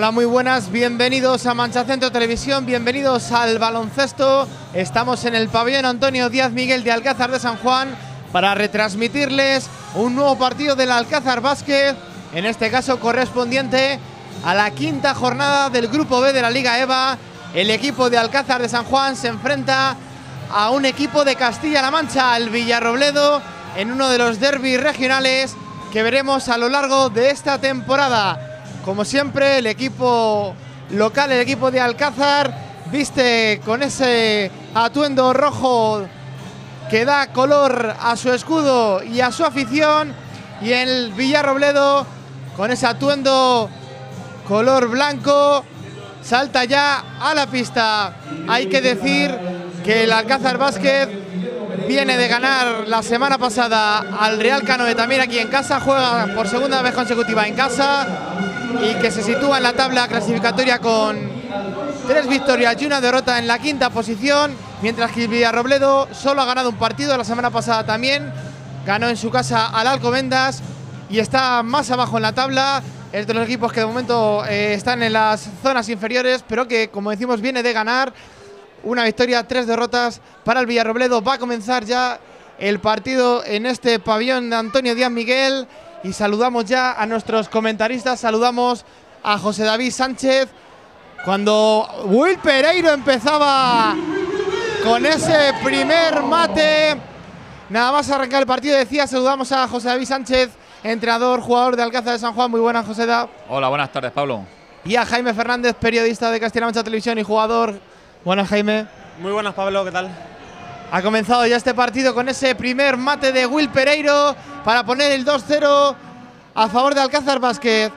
Hola, muy buenas, bienvenidos a Mancha Centro Televisión, bienvenidos al baloncesto. Estamos en el pabellón Antonio Díaz Miguel de Alcázar de San Juan para retransmitirles un nuevo partido del Alcázar Básquet, en este caso correspondiente a la quinta jornada del Grupo B de la Liga EVA. El equipo de Alcázar de San Juan se enfrenta a un equipo de Castilla-La Mancha, el Villarrobledo, en uno de los derbis regionales que veremos a lo largo de esta temporada. Como siempre, el equipo local, el equipo de Alcázar, viste con ese atuendo rojo que da color a su escudo y a su afición. Y el Villarrobledo, con ese atuendo color blanco, salta ya a la pista. Hay que decir que el Alcázar Básquet viene de ganar la semana pasada al Real Canoe también aquí en casa, juega por segunda vez consecutiva en casa y que se sitúa en la tabla clasificatoria con tres victorias y una derrota en la quinta posición, mientras que Villarrobledo solo ha ganado un partido la semana pasada también, ganó en su casa al Alcobendas y está más abajo en la tabla. Es de los equipos que de momento eh, están en las zonas inferiores, pero que, como decimos, viene de ganar una victoria, tres derrotas para el Villarrobledo. Va a comenzar ya el partido en este pabellón de Antonio Díaz Miguel y saludamos ya a nuestros comentaristas. Saludamos a José David Sánchez. Cuando Will Pereiro empezaba con ese primer mate, nada más arrancar el partido, decía, saludamos a José David Sánchez, entrenador, jugador de Alcázar de San Juan. Muy buenas, José David. Hola, buenas tardes, Pablo. Y a Jaime Fernández, periodista de Castilla-La Mancha Televisión y jugador. Buenas, Jaime. Muy buenas, Pablo, ¿qué tal? Ha comenzado ya este partido con ese primer mate de Will Pereiro para poner el 2-0 a favor de Alcázar Basket.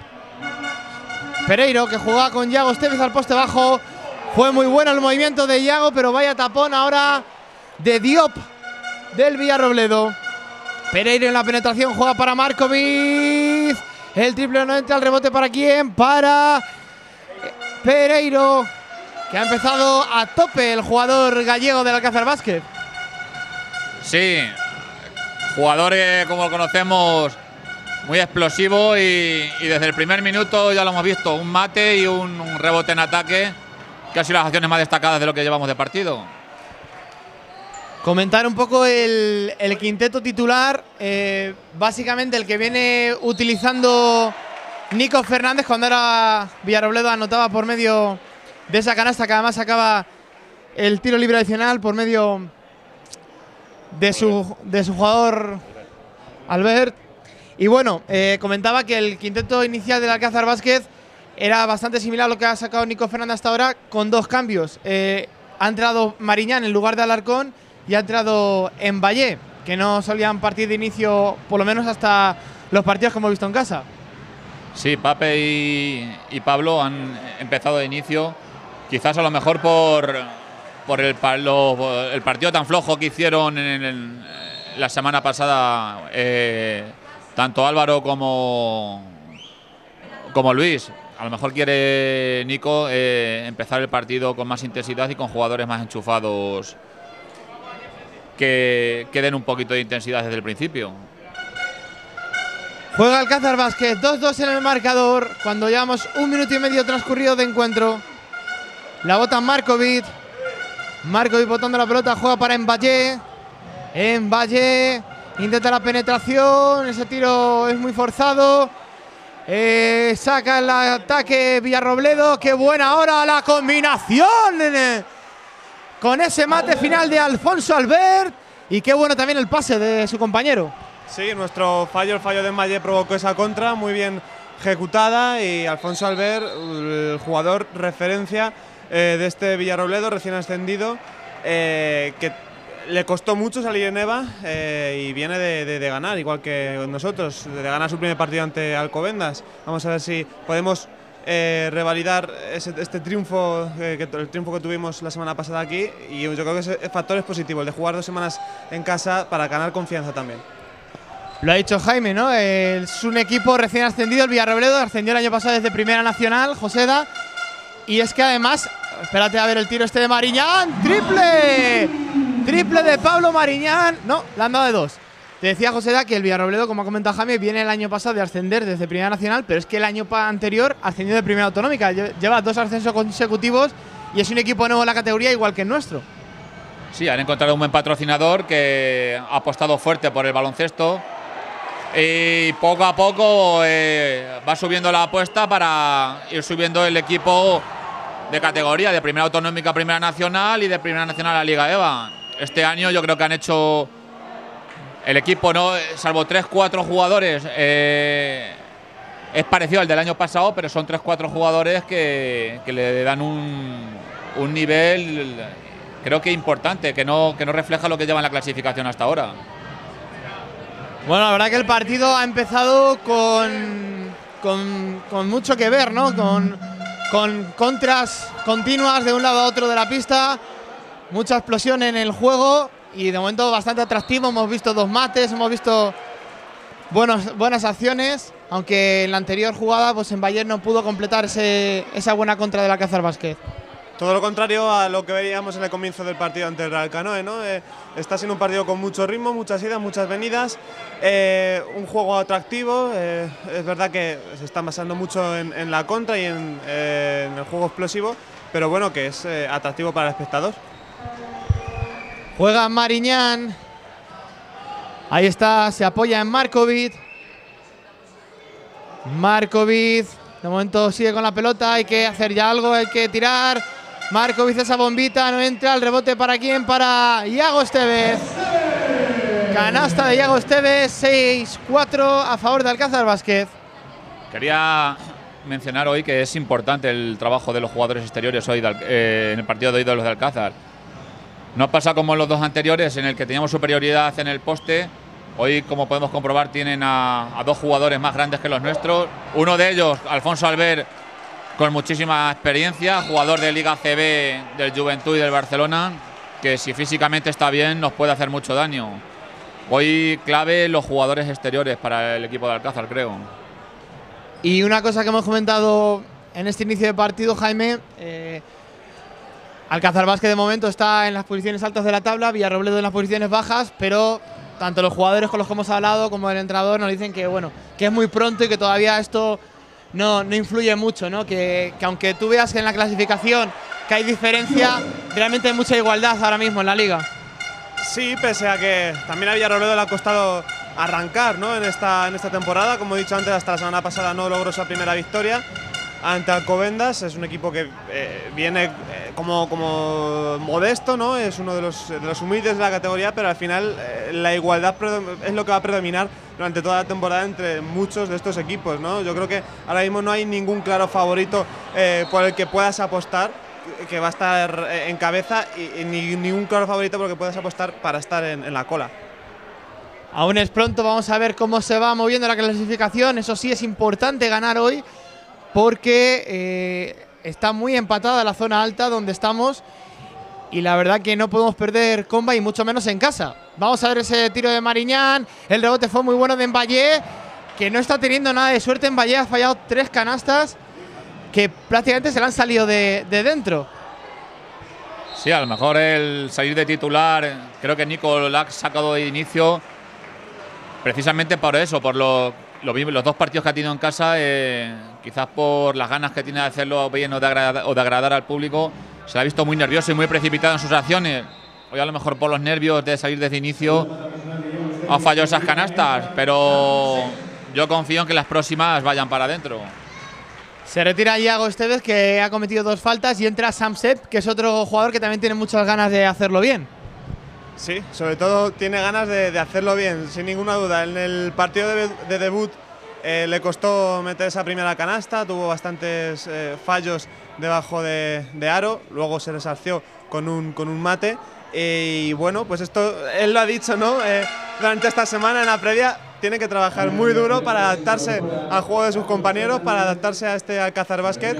Pereiro que jugaba con Yago Esteves al poste bajo. Fue muy bueno el movimiento de Yago, pero vaya tapón ahora de Diop del Villarrobledo. Pereiro en la penetración juega para Markovic. El triple no entra, rebote para quién? Para Pereiro, que ha empezado a tope el jugador gallego del Alcázar Basket. Sí, jugador eh, como lo conocemos muy explosivo y, desde el primer minuto ya lo hemos visto, un mate y un, rebote en ataque, que han sido las acciones más destacadas de lo que llevamos de partido. Comentar un poco el, quinteto titular, eh, básicamente el que viene utilizando Nico Fernández cuando era Villarrobledo anotaba por medio de esa canasta que además acaba el tiro libre adicional por medio de su, de su jugador Albert. Y bueno, eh, comentaba que el quinteto inicial del Alcázar Vázquez era bastante similar a lo que ha sacado Nico Fernández hasta ahora, con dos cambios. Eh, ha entrado Mariñán en lugar de Alarcón y ha entrado en Valle, que no solían partir de inicio, por lo menos hasta los partidos que hemos visto en casa. Sí, Pape y, Pablo han empezado de inicio, quizás a lo mejor por, por el, el partido tan flojo que hicieron en, la semana pasada. Eh, tanto Álvaro como, como Luis. A lo mejor quiere Nico eh, empezar el partido con más intensidad y con jugadores más enchufados que, que den un poquito de intensidad desde el principio. Juega Alcázar Vázquez, 2-2 en el marcador, cuando llevamos un minuto y medio transcurrido de encuentro. La bota Markovic. Markovic botando la pelota, juega para En Valle Intenta la penetración. Ese tiro es muy forzado. Eh, saca el ataque Villarrobledo. Qué buena ahora la combinación. Con ese mate final de Alfonso Albert. Y qué bueno también el pase de su compañero. Sí, nuestro fallo, el fallo de Malle provocó esa contra. Muy bien ejecutada. Y Alfonso Albert, jugador referencia eh, de este Villarrobledo recién ascendido. Eh, que le costó mucho salir en EVA eh, y viene de, ganar, igual que nosotros, de ganar su primer partido ante Alcobendas. Vamos a ver si podemos revalidar este triunfo, que, el triunfo que tuvimos la semana pasada aquí. Y yo creo que ese factor es positivo, el de jugar dos semanas en casa para ganar confianza también. Lo ha dicho Jaime, ¿no? Es un equipo recién ascendido, el Villarrobledo, ascendió el año pasado desde Primera Nacional, Joseda. Y es que además, espérate a ver el tiro este de Mariñán, triple Triple de Pablo Mariñán. No, la han dado de dos. Te decía José Da que el Villarrobledo, como ha comentado Jaime, viene el año pasado de ascender desde Primera Nacional, pero es que el año anterior ascendió de Primera Autonómica. Lleva dos ascensos consecutivos y es un equipo nuevo en la categoría igual que el nuestro. Sí, han encontrado un buen patrocinador que ha apostado fuerte por el baloncesto y poco a poco eh, va subiendo la apuesta para ir subiendo el equipo de categoría, de Primera Autonómica a Primera Nacional y de Primera Nacional a Liga EVA. Este año yo creo que han hecho el equipo, no salvo 3-4 jugadores, eh, es parecido al del año pasado, pero son 3-4 jugadores que, que, le dan un, un nivel creo que importante, que no, que no refleja lo que lleva en la clasificación hasta ahora. Bueno, la verdad que el partido ha empezado con, con, mucho que ver, ¿no? Con, con contras continuas de un lado a otro de la pista, mucha explosión en el juego y de momento bastante atractivo. Hemos visto dos mates, hemos visto buenos, buenas acciones, aunque en la anterior jugada pues en Bayern no pudo completar esa buena contra de la Cazar Basket. Todo lo contrario a lo que veíamos en el comienzo del partido ante el Real Canoe, ¿no? Eh, está siendo un partido con mucho ritmo, muchas idas, muchas venidas, eh, un juego atractivo. Eh, es verdad que se está basando mucho en, la contra y en, el juego explosivo, pero bueno, que es atractivo para el espectador. Juega Mariñán. Ahí está, se apoya en Markovic. Markovic, de momento sigue con la pelota, hay que hacer ya algo, hay que tirar. Marco esa bombita, no entra. El rebote para quién? Para Iago Esteves. Canasta de Iago Esteves, 6-4 a favor de Alcázar Vázquez. Quería mencionar hoy que es importante el trabajo de los jugadores exteriores hoy eh, en el partido de hoy de los de Alcázar. No pasa como en los dos anteriores, en el que teníamos superioridad en el poste. Hoy, como podemos comprobar, tienen a, a dos jugadores más grandes que los nuestros. Uno de ellos, Alfonso Albert, con muchísima experiencia, jugador de Liga CB del Juventud y del Barcelona, que si físicamente está bien nos puede hacer mucho daño. Hoy clave los jugadores exteriores para el equipo de Alcázar, creo. Y una cosa que hemos comentado en este inicio de partido, Jaime, eh, Alcázar Vázquez de momento está en las posiciones altas de la tabla, Villarrobledo en las posiciones bajas, pero tanto los jugadores con los que hemos hablado como el entrenador nos dicen que bueno, que es muy pronto y que todavía esto no, no influye mucho, ¿no? Que, aunque tú veas en la clasificación que hay diferencia, realmente hay mucha igualdad ahora mismo en la liga. Sí, pese a que también a Villarrobledo le ha costado arrancar ¿no? en, esta, en esta temporada. Como he dicho antes, hasta la semana pasada no logró esa primera victoria ante Alcobendas. Es un equipo que eh, viene eh, como, como modesto, ¿no? es uno de los, de los humildes de la categoría, pero al final eh, la igualdad es lo que va a predominar durante toda la temporada entre muchos de estos equipos. ¿no? Yo creo que ahora mismo no hay ningún claro favorito por el que puedas apostar que va a estar en cabeza y, ni ningún claro favorito por el que puedas apostar para estar en, en la cola. Aún es pronto, vamos a ver cómo se va moviendo la clasificación. Eso sí, es importante ganar hoy porque eh, está muy empatada la zona alta donde estamos y la verdad que no podemos perder comba y mucho menos en casa. Vamos a ver ese tiro de Mariñán, el rebote fue muy bueno de Emballé, que no está teniendo nada de suerte. Emballé ha fallado tres canastas que prácticamente se le han salido de, dentro. Sí, a lo mejor el salir de titular, creo que Nico lo ha sacado de inicio precisamente por eso, por lo los dos partidos que ha tenido en casa, eh, quizás por las ganas que tiene de hacerlo bien o de, agradar, al público, se ha visto muy nervioso y muy precipitado en sus acciones. Hoy a lo mejor por los nervios de salir desde inicio ha fallado esas canastas, pero yo confío en que las próximas vayan para adentro. Se retira Iago Esteves, que ha cometido dos faltas, y entra Sam Sepp, que es otro jugador que también tiene muchas ganas de hacerlo bien. Sí, sobre todo tiene ganas de, hacerlo bien, sin ninguna duda. En el partido de, debut eh, le costó meter esa primera canasta, tuvo bastantes eh, fallos debajo de, aro, luego se resarció con un, con un mate. y bueno, pues esto él lo ha dicho, ¿no? Eh, durante esta semana en la previa tiene que trabajar muy duro para adaptarse al juego de sus compañeros, para adaptarse a este Alcázar Basket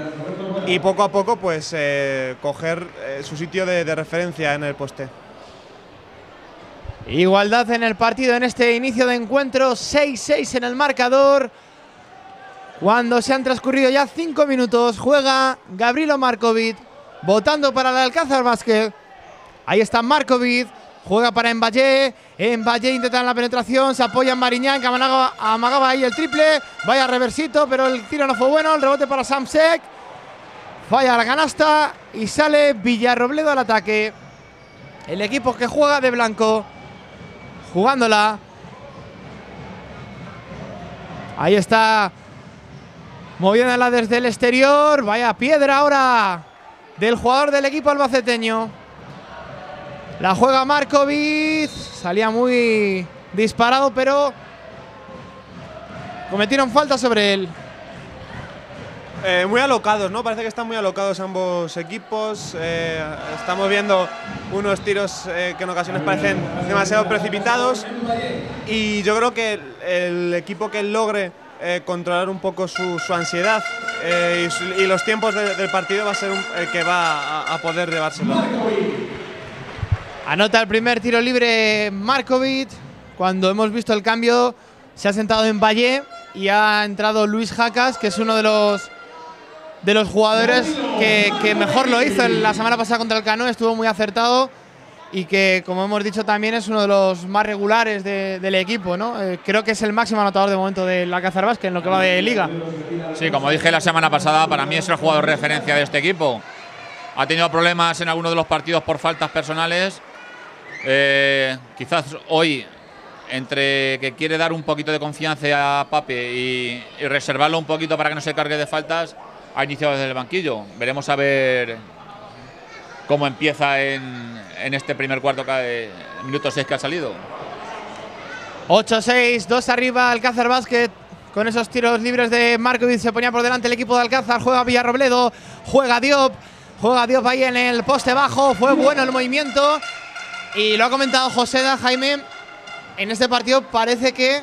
y poco a poco pues coger su sitio de referencia en el poste. Igualdad en el partido en este inicio de encuentro, 6-6 en el marcador. Cuando se han transcurrido ya 5 minutos, juega Gabrielo Markovic, votando para el Alcázar Basket. Ahí está Markovic, Juega para Emballé. Emballé intenta la penetración. Se apoya en Mariñán que amagaba, amagaba ahí el triple. Vaya reversito, pero el tiro no fue bueno. El rebote para Samsek. Falla la canasta y sale Villarrobledo al ataque. El equipo que juega de blanco. Jugándola. Ahí está. Moviéndola desde el exterior. Vaya piedra ahora del jugador del equipo albaceteño. La juega Markovic. Salía muy disparado, pero cometieron falta sobre él. Eh, muy alocados, ¿no? Parece que están muy alocados ambos equipos. Eh, estamos viendo unos tiros eh, que en ocasiones parecen demasiado precipitados. Y yo creo que el, equipo que logre controlar un poco su, ansiedad y, los tiempos del partido va a ser el que va a, a poder llevárselo. Anota el primer tiro libre Markovic. Cuando hemos visto el cambio, se ha sentado en Valle y ha entrado Luis Jacas, que es uno de los de los jugadores que, mejor lo hizo la semana pasada contra el Cano, estuvo muy acertado y que, como hemos dicho, también es uno de los más regulares del equipo. ¿no? Eh, creo que es el máximo anotador de momento del Alcázar Vázquez en lo que va de liga. Sí, como dije la semana pasada, para mí es el jugador referencia de este equipo. Ha tenido problemas en algunos de los partidos por faltas personales eh, quizás hoy, entre que quiere dar un poquito de confianza a Pape y, reservarlo un poquito para que no se cargue de faltas, ha iniciado desde el banquillo. Veremos a ver cómo empieza en, este primer cuarto, minuto 6 que ha salido. 8-6, 2 arriba, Alcázar Básquet. Con esos tiros libres de Markovic se ponía por delante el equipo de Alcázar. Juega Villarrobledo, juega Diop, juega Diop ahí en el poste bajo. Fue bueno el movimiento. Y lo ha comentado José da Jaime. En este partido parece que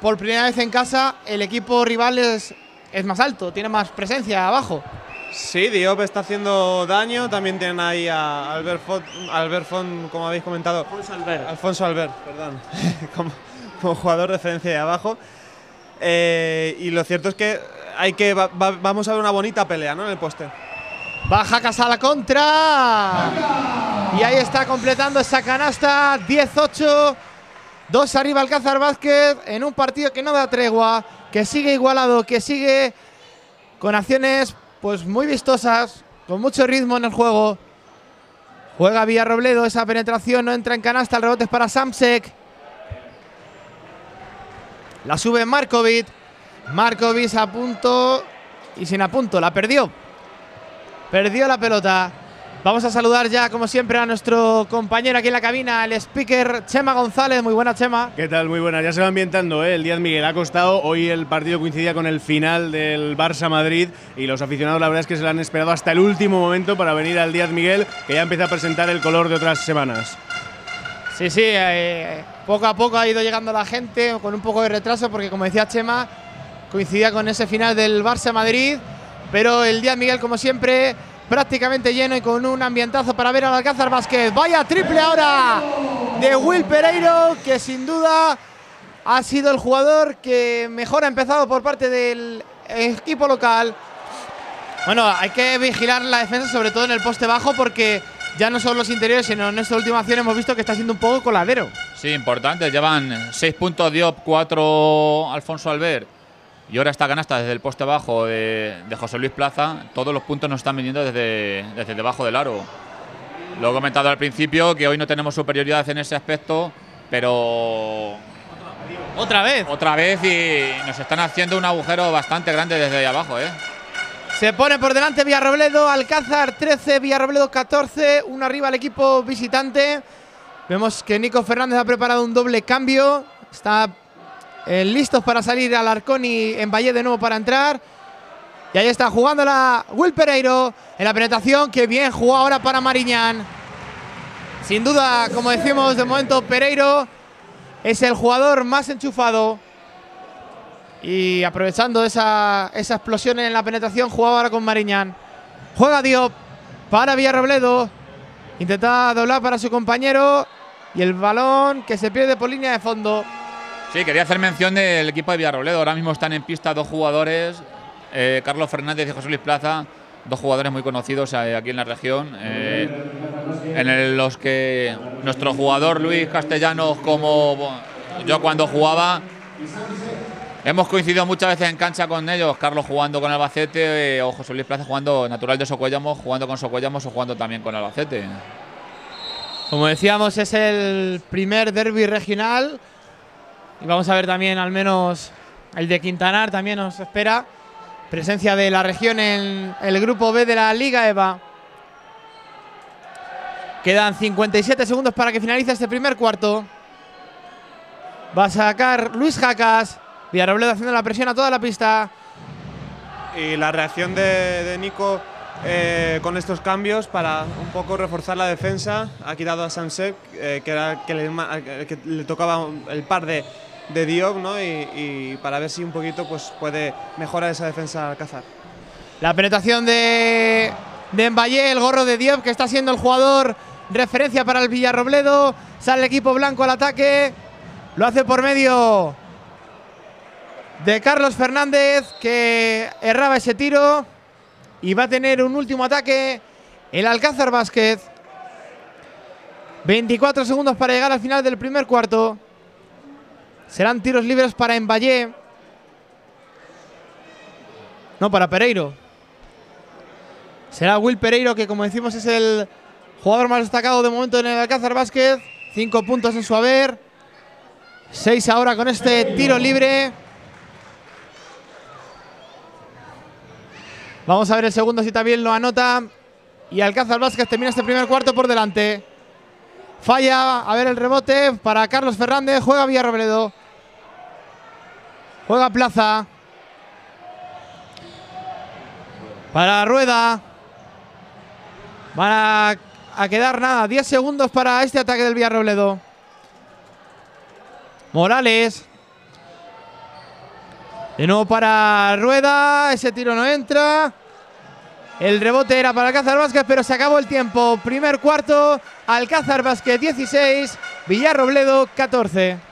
por primera vez en casa el equipo rival es, es más alto, tiene más presencia abajo. Sí, Diop está haciendo daño. También tienen ahí a Albert Font, como habéis comentado. Alfonso Albert. Alfonso Albert, perdón. como, jugador de referencia de abajo. Eh, y lo cierto es que hay que vamos a ver una bonita pelea ¿no? en el poste. Baja casa a la contra. Y ahí está completando esa canasta. 18. Dos arriba Alcázar Vázquez en un partido que no da tregua, que sigue igualado, que sigue con acciones pues muy vistosas, con mucho ritmo en el juego. Juega Villarrobledo, esa penetración no entra en canasta, el rebote es para Samsek. La sube Markovic. Markovic a punto y sin a punto, la perdió. Perdió la pelota. Vamos a saludar ya, como siempre, a nuestro compañero aquí en la cabina, el speaker Chema González. Muy buena, Chema. ¿Qué tal? Muy buena. Ya se va ambientando ¿eh? el Díaz Miguel. Ha costado. Hoy el partido coincidía con el final del Barça-Madrid y los aficionados, la verdad es que se lo han esperado hasta el último momento para venir al Díaz Miguel, que ya empieza a presentar el color de otras semanas. Sí, sí. Eh, poco a poco ha ido llegando la gente, con un poco de retraso, porque como decía Chema, coincidía con ese final del Barça-Madrid. Pero el día Miguel, como siempre, prácticamente lleno y con un ambientazo para ver al Alcázar Basket. Vaya triple ahora de Will Pereiro, que sin duda ha sido el jugador que mejor ha empezado por parte del equipo local. Bueno, hay que vigilar la defensa, sobre todo en el poste bajo, porque ya no son los interiores, sino en esta última acción hemos visto que está siendo un poco coladero. Sí, importante. Llevan seis puntos Diop, cuatro Alfonso Albert y ahora esta canasta desde el poste abajo de, José Luis Plaza, todos los puntos nos están viniendo desde, desde debajo del aro. Lo he comentado al principio que hoy no tenemos superioridad en ese aspecto, pero. Otra vez. Otra vez y nos están haciendo un agujero bastante grande desde ahí abajo, ¿eh? Se pone por delante Villarrobledo, Alcázar 13, Villarrobledo 14, uno arriba el equipo visitante. Vemos que Nico Fernández ha preparado un doble cambio. Está eh, listos para salir al Arcón y en Valle de nuevo para entrar. Y ahí está jugando la Will Pereiro en la penetración. Que bien jugó ahora para Mariñán. Sin duda, como decimos de momento, Pereiro es el jugador más enchufado. Y aprovechando esa, esa explosión en la penetración, jugaba ahora con Mariñán. Juega Diop para Villarrobledo. Intenta doblar para su compañero. Y el balón que se pierde por línea de fondo. Sí, quería hacer mención del equipo de Villarrobledo. Ahora mismo están en pista dos jugadores, eh, Carlos Fernández y José Luis Plaza, dos jugadores muy conocidos eh, aquí en la región. Eh, en los que nuestro jugador Luis Castellanos, como yo cuando jugaba, hemos coincidido muchas veces en cancha con ellos, Carlos jugando con Albacete eh, o José Luis Plaza jugando natural de Socuellamos, jugando con Socuellamos o jugando también con Albacete. Como decíamos, es el primer derby regional. Y vamos a ver también al menos el de Quintanar, también nos espera. Presencia de la región en el grupo B de la Liga EVA. Quedan 57 segundos para que finalice este primer cuarto. Va a sacar Luis Jacas. Villarrobledo haciendo la presión a toda la pista. Y la reacción de, Nico eh, con estos cambios para un poco reforzar la defensa. Ha quitado a Sansek, eh, que era que que le, tocaba el par de, de Diop, ¿no? Y, para ver si un poquito pues, puede mejorar esa defensa al cazar. La penetración de, de el gorro de Diop, que está siendo el jugador referencia para el Villarrobledo. Sale el equipo blanco al ataque. Lo hace por medio de Carlos Fernández, que erraba ese tiro. Y va a tener un último ataque el Alcázar Vázquez. 24 segundos para llegar al final del primer cuarto. Serán tiros libres para Emballé. No, para Pereiro. Será Will Pereiro, que como decimos es el jugador más destacado de momento en el Alcázar Vázquez. Cinco puntos en su haber. Seis ahora con este tiro libre. Vamos a ver el segundo si también lo anota. Y Alcázar Vázquez termina este primer cuarto por delante. Falla, a ver el rebote para Carlos Fernández. Juega Villarrobledo. Juega Plaza. Para Rueda. Van a, a quedar nada, 10 segundos para este ataque del Villarrobledo. Morales. De nuevo para Rueda. Ese tiro no entra. El rebote era para Alcázar Vázquez, pero se acabó el tiempo. Primer cuarto. Alcázar Vázquez 16. Villarrobledo 14.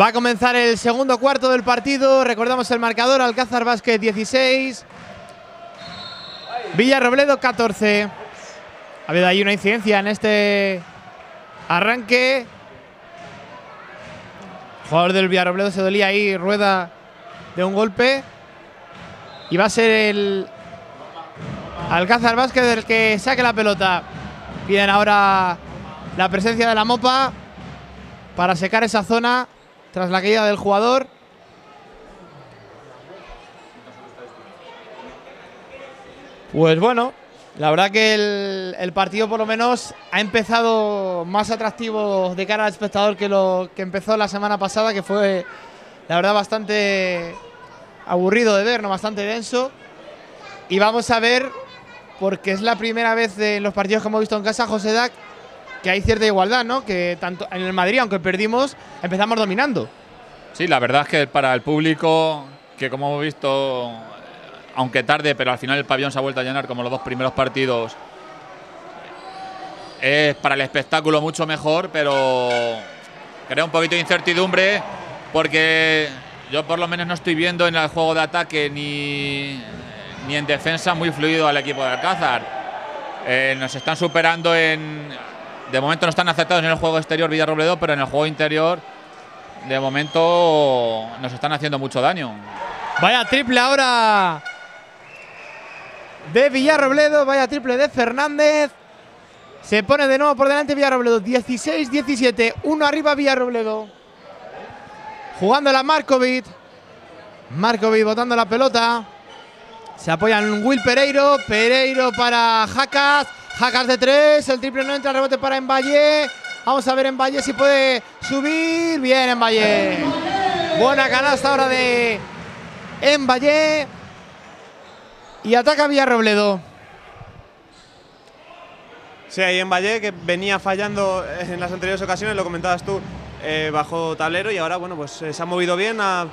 Va a comenzar el segundo cuarto del partido. Recordamos el marcador: Alcázar Vázquez 16, Villarrobledo 14. Ha habido ahí una incidencia en este arranque. El jugador del Villarrobledo se dolía ahí, rueda de un golpe. Y va a ser el Alcázar Vázquez el que saque la pelota. Piden ahora la presencia de la mopa para secar esa zona tras la caída del jugador. Pues bueno, la verdad que el, partido por lo menos ha empezado más atractivo de cara al espectador que lo que empezó la semana pasada, que fue la verdad bastante aburrido de ver, ¿no? bastante denso. Y vamos a ver, porque es la primera vez en los partidos que hemos visto en casa, José Dac, que hay cierta igualdad, ¿no? Que tanto en el Madrid, aunque perdimos, empezamos dominando. Sí, la verdad es que para el público, que como hemos visto, aunque tarde, pero al final el pabellón se ha vuelto a llenar como los dos primeros partidos, es para el espectáculo mucho mejor, pero crea un poquito de incertidumbre porque yo por lo menos no estoy viendo en el juego de ataque ni, ni en defensa muy fluido al equipo de Alcázar. Eh, nos están superando en, de momento no están aceptados en el juego exterior Villarrobledo, pero en el juego interior, de momento, nos están haciendo mucho daño. Vaya triple ahora de Villarrobledo, vaya triple de Fernández. Se pone de nuevo por delante Villarrobledo, 16-17, uno arriba Villarrobledo. Jugando la Markovic. Markovic botando la pelota. Se apoya en Will Pereiro, Pereiro para Jacas. Jacas de tres, el triple no entra, rebote para Emballe. Vamos a ver Emballe si puede subir. Bien, Emballe. Buena canasta ahora de Emballe. Y ataca Villarrobledo. Sí, ahí en Valle, que venía fallando en las anteriores ocasiones, lo comentabas tú, eh, bajo tablero y ahora, bueno, pues eh, se ha movido bien, ha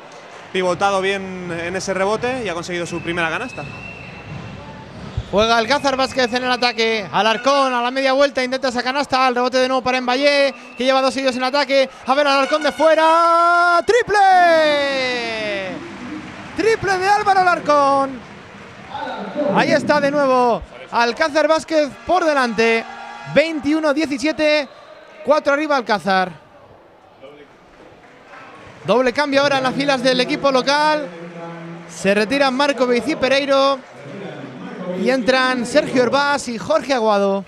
pivotado bien en ese rebote y ha conseguido su primera canasta. Juega Alcázar Vázquez en el ataque. Alarcón a la media vuelta intenta esa canasta. El rebote de nuevo para Emballé, que lleva dos seguidos en ataque. A ver, Alarcón de fuera. ¡Triple! Triple de Álvaro Alarcón. Ahí está de nuevo. Alcázar Vázquez por delante. 21-17. 4 arriba Alcázar. Doble cambio ahora en las filas del equipo local. Se retiran Marco y Pereiro. Y entran Sergio Herbás y Jorge Aguado.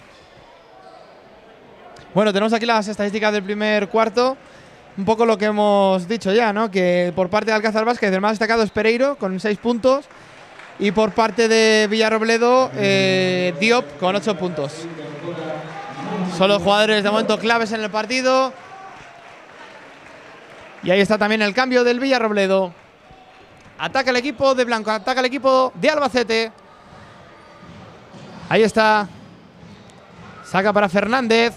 Bueno, tenemos aquí las estadísticas del primer cuarto. Un poco lo que hemos dicho ya, ¿no? Que por parte de Alcázar Vázquez el más destacado es Pereiro con 6 puntos. Y por parte de Villarrobledo, eh, Diop con 8 puntos. Son los jugadores de momento claves en el partido. Y ahí está también el cambio del Villarrobledo. Ataca el equipo de Blanco, ataca el equipo de Albacete. Ahí está. Saca para Fernández.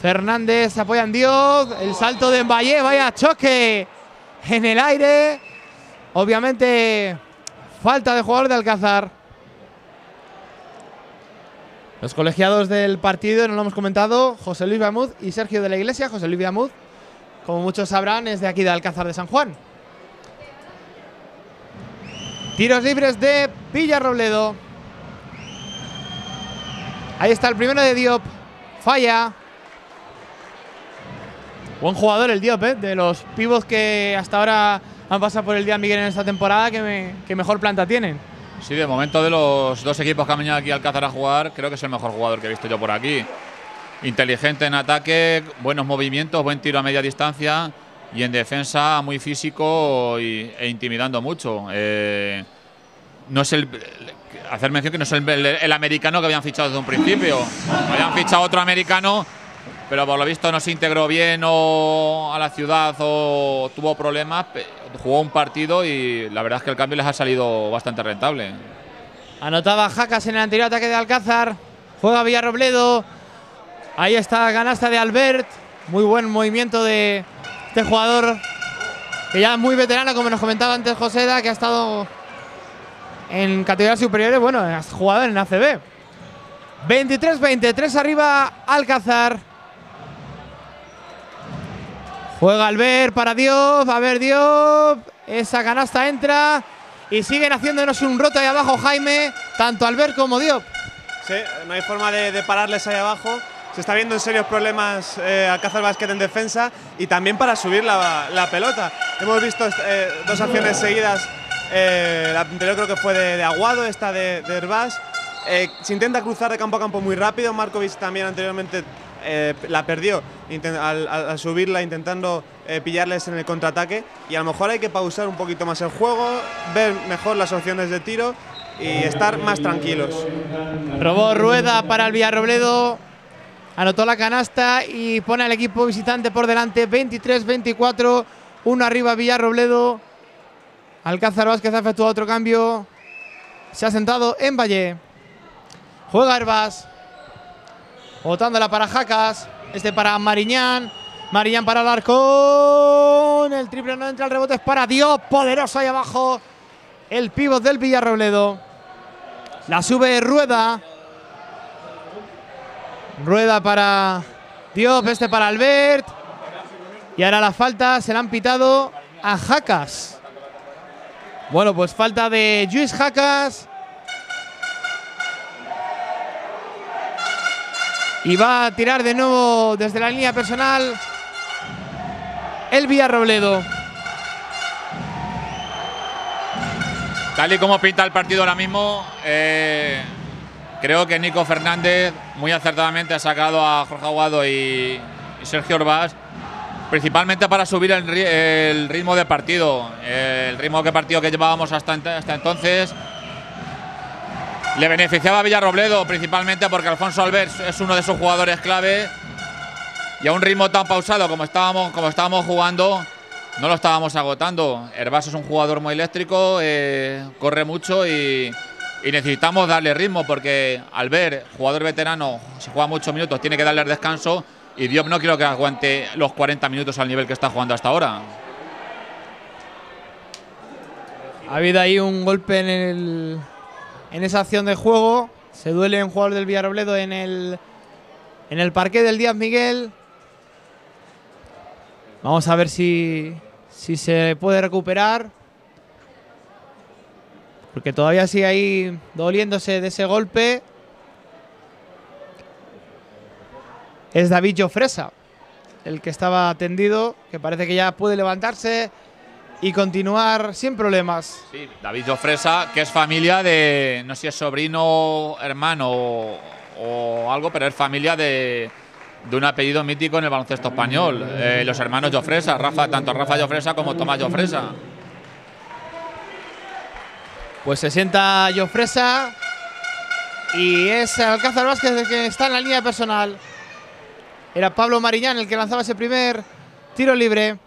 Fernández se apoya en Dios. El salto de Valle, vaya choque en el aire. Obviamente, falta de jugador de Alcázar. Los colegiados del partido, no lo hemos comentado, José Luis Biamud y Sergio de la Iglesia. José Luis Biamud, como muchos sabrán, es de aquí de Alcázar de San Juan. Tiros libres de Villarrobledo. Ahí está el primero de Diop. Falla. Buen jugador el Diop, ¿eh? de los pibos que hasta ahora han pasado por el Día Miguel en esta temporada que, mejor planta tienen. Sí, de momento de los dos equipos que han venido aquí al Alcázar a jugar, creo que es el mejor jugador que he visto yo por aquí. Inteligente en ataque, buenos movimientos, buen tiro a media distancia y en defensa muy físico y, e intimidando mucho. Eh, no es el hacer mención que no es el, americano que habían fichado desde un principio. Habían fichado otro americano, pero por lo visto no se integró bien o a la ciudad o tuvo problemas. Jugó un partido y la verdad es que el cambio les ha salido bastante rentable. Anotaba Jacas en el anterior ataque de Alcázar. Juega Villarrobledo. Ahí está ganasta de Albert. Muy buen movimiento de este jugador que ya es muy veterano, como nos comentaba antes Joseda, que ha estado en categorías superiores, bueno, has jugado en ACB. 23-23 arriba Alcázar. Juega Albert para Diop. A ver, Diop. Esa canasta entra. Y siguen haciéndonos un roto ahí abajo, Jaime. Tanto Albert como Diop. Sí, no hay forma de, pararles ahí abajo. Se está viendo en serios problemas eh, Alcázar Basket en defensa y también para subir la, la pelota. Hemos visto eh, dos acciones seguidas eh, la anterior creo que fue de, Aguado, esta de, de Herbás. Eh, se intenta cruzar de campo a campo muy rápido. Markovic también anteriormente eh, la perdió al, subirla intentando eh, pillarles en el contraataque. Y a lo mejor hay que pausar un poquito más el juego, ver mejor las opciones de tiro y estar más tranquilos. Robó Rueda para el Villarrobledo. Anotó la canasta y pone al equipo visitante por delante 23-24. Uno arriba Villarrobledo. Alcázar Vázquez ha efectuado otro cambio. Se ha sentado en Valle. Juega Herbas. Botándola para Jacas. Este para Mariñán. Mariñán para Alarcón. El triple no entra, el rebote es para Dios. Poderoso ahí abajo. El pívot del Villarrobledo. La sube Rueda. Rueda para Diop, este para Albert. Y ahora la falta se la han pitado a Jacas. Bueno, pues falta de Luis Jacas. Y va a tirar de nuevo desde la línea personal el Villarrobledo. Tal y como pinta el partido ahora mismo, eh, creo que Nico Fernández muy acertadamente ha sacado a Jorge Aguado y, Sergio Orbás principalmente para subir el, el, ritmo de partido, el ritmo de partido que llevábamos hasta, hasta entonces. Le beneficiaba a Villarrobledo principalmente porque Alfonso Albert es uno de sus jugadores clave y a un ritmo tan pausado como estábamos, como estábamos jugando, no lo estábamos agotando. Herbás es un jugador muy eléctrico, eh, corre mucho y, necesitamos darle ritmo porque al jugador veterano, si juega muchos minutos, tiene que darle descanso y Diop no quiero que aguante los 40 minutos al nivel que está jugando hasta ahora. Ha habido ahí un golpe en, el, en esa acción de juego. Se duele un jugador del Villarrobledo en el, en el parque del Díaz Miguel. Vamos a ver si, si se puede recuperar. Porque todavía sigue ahí doliéndose de ese golpe. Es David Jofresa, el que estaba tendido, que parece que ya puede levantarse y continuar sin problemas. Sí, David Jofresa, que es familia de, no sé si es sobrino, hermano o, o algo, pero es familia de, de un apellido mítico en el baloncesto español. Eh, los hermanos Jofresa, Rafa, tanto Rafa Jofresa como Tomás Jofresa. Pues se sienta Jofresa y es Alcázar Vázquez el que está en la línea personal. Era Pablo Mariñán el que lanzaba ese primer tiro libre.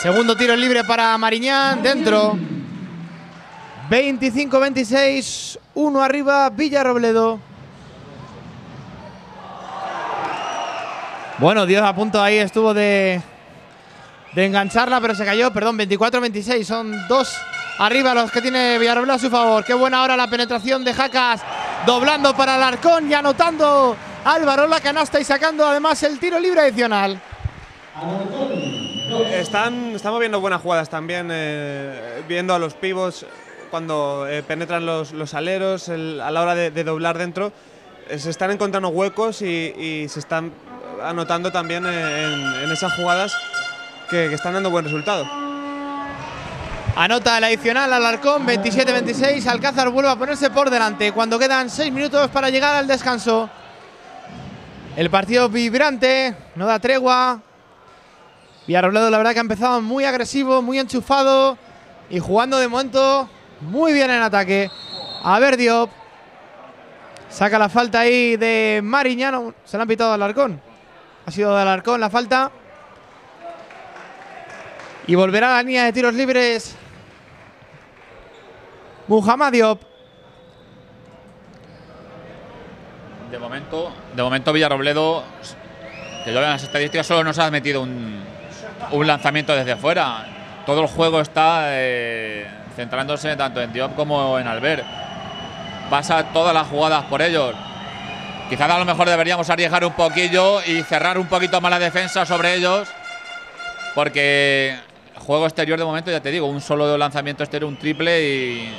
Segundo tiro libre para Mariñán, dentro. 25-26, uno arriba, Villarrobledo. Bueno, Dios a punto ahí estuvo de, de engancharla, pero se cayó. Perdón, 24-26, son dos arriba los que tiene Villarrobledo a su favor. Qué buena ahora la penetración de Jacas, doblando para Alarcón y anotando Álvaro la canasta y sacando además el tiro libre adicional. Están, estamos viendo buenas jugadas también, eh, viendo a los pivos cuando eh, penetran los, aleros a la hora de, doblar dentro. eh, se están encontrando huecos y, se están anotando también en, esas jugadas que están dando buen resultado. Anota el adicional Alarcón, 27-26. Alcázar vuelve a ponerse por delante cuando quedan 6 minutos para llegar al descanso. El partido vibrante, no da tregua. Villarrobledo la verdad que ha empezado muy agresivo, muy enchufado y jugando de momento muy bien en ataque. A ver Diop. Saca la falta ahí de Mariñano. Se la han pitado a Alarcón. Ha sido de Alarcón la falta. Y volverá a la línea de tiros libres. Muhammad Diop. De momento, de momento Villarrobledo, que yo veo en las estadísticas, solo nos ha metido un, un lanzamiento desde fuera. Todo el juego está eh, centrándose tanto en Diop como en Albert. Pasa todas las jugadas por ellos. Quizás a lo mejor deberíamos arriesgar un poquillo y cerrar un poquito más la defensa sobre ellos. Porque juego exterior de momento, ya te digo, un solo lanzamiento exterior, un triple y,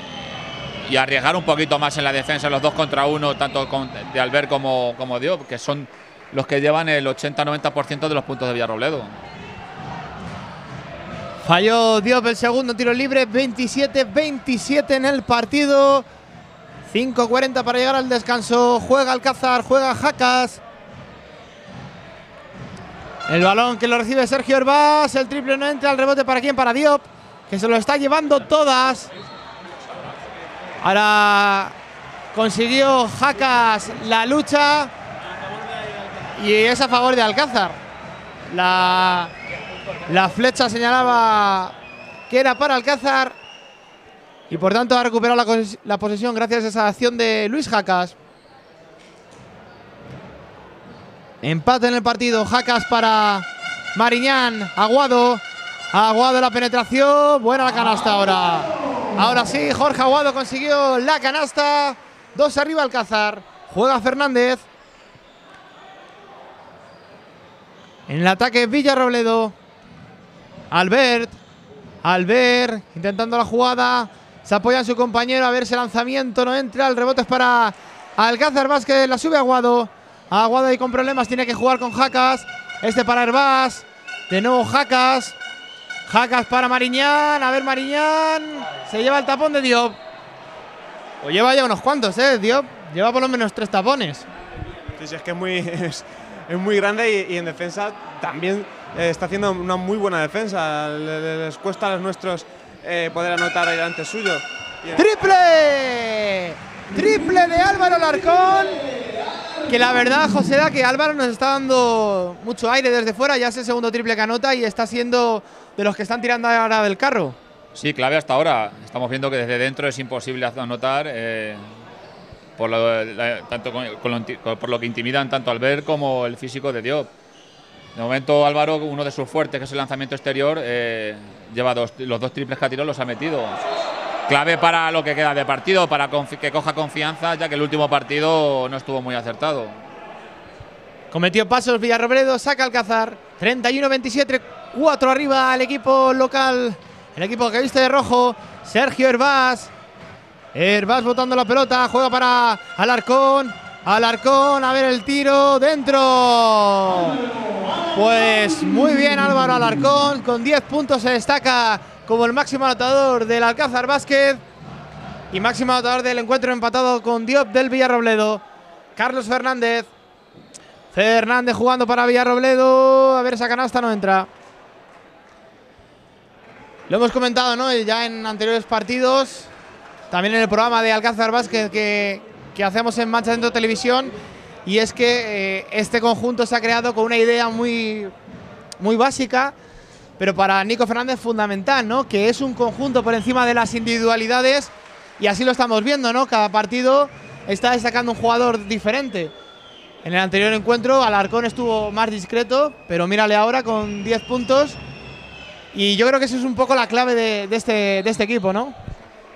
y arriesgar un poquito más en la defensa, los dos contra uno, tanto de Albert como, como Diop, que son los que llevan el 80-90% de los puntos de Villarrobledo. Falló Diop el segundo tiro libre. 27-27 en el partido. 5.40 para llegar al descanso. Juega Alcázar, juega Jacas. El balón que lo recibe Sergio Herbás. El triple no entra. El rebote para quién? Para Diop. Que se lo está llevando todas. Ahora consiguió Jacas la lucha. Y es a favor de Alcázar. La, la flecha señalaba que era para Alcázar. Y por tanto ha recuperado la, la posesión gracias a esa acción de Luis Jacas. Empate en el partido. Jacas para Mariñán. Aguado. Aguado la penetración. Buena la canasta ahora. Ahora sí, Jorge Aguado consiguió la canasta. Dos arriba Alcázar. Juega Fernández. En el ataque Villarrobledo. Albert. Albert intentando la jugada. Se apoya en su compañero. A ver ese lanzamiento no entra. El rebote es para Alcázar Vázquez. La sube Aguado. Aguado ahí con problemas. Tiene que jugar con Jacas. Este para Herbás. De nuevo Jacas. Jacas para Mariñán. A ver Mariñán. Se lleva el tapón de Diop. O lleva ya unos cuantos, ¿eh? Diop. Lleva por lo menos tres tapones. Sí, sí, es que es muy, es, es muy grande y, y en defensa también eh, está haciendo una muy buena defensa. Le- le- Les cuesta a los nuestros eh, poder anotar ahí delante suyo. ¡Triple! Triple de Álvaro Larcón. Que la verdad, José, da que Álvaro nos está dando mucho aire desde fuera. Ya es el segundo triple que anota y está siendo de los que están tirando ahora del carro. Sí, clave hasta ahora. Estamos viendo que desde dentro es imposible anotar. Eh, por lo, tanto por lo que intimidan tanto Albert como el físico de Diop. De momento Álvaro, uno de sus fuertes, que es el lanzamiento exterior, eh, lleva los dos triples que ha tirado, los ha metido. Clave para lo que queda de partido, para que coja confianza, ya que el último partido no estuvo muy acertado. Cometió pasos Villarrobledo, saca Alcázar. 31-27, 4 arriba al equipo local, el equipo que viste de rojo, Sergio Herbás. Herbás botando la pelota, juega para Alarcón. Alarcón, a ver el tiro, dentro. Pues muy bien Álvaro Alarcón, con 10 puntos se destaca como el máximo anotador del Alcázar Básquet y máximo anotador del encuentro empatado con Diop del Villarrobledo. Carlos Fernández. Fernández jugando para Villarrobledo. A ver, esa canasta no entra. Lo hemos comentado ¿no? ya en anteriores partidos. También en el programa de Alcázar Básquet que, que hacemos en Mancha Dentro Televisión. Y es que eh, este conjunto se ha creado con una idea muy, muy básica pero para Nico Fernández fundamental, ¿no? Que es un conjunto por encima de las individualidades y así lo estamos viendo, ¿no? Cada partido está destacando un jugador diferente. En el anterior encuentro Alarcón estuvo más discreto, pero mírale ahora con 10 puntos. Y yo creo que eso es un poco la clave de, este, de este equipo, ¿no?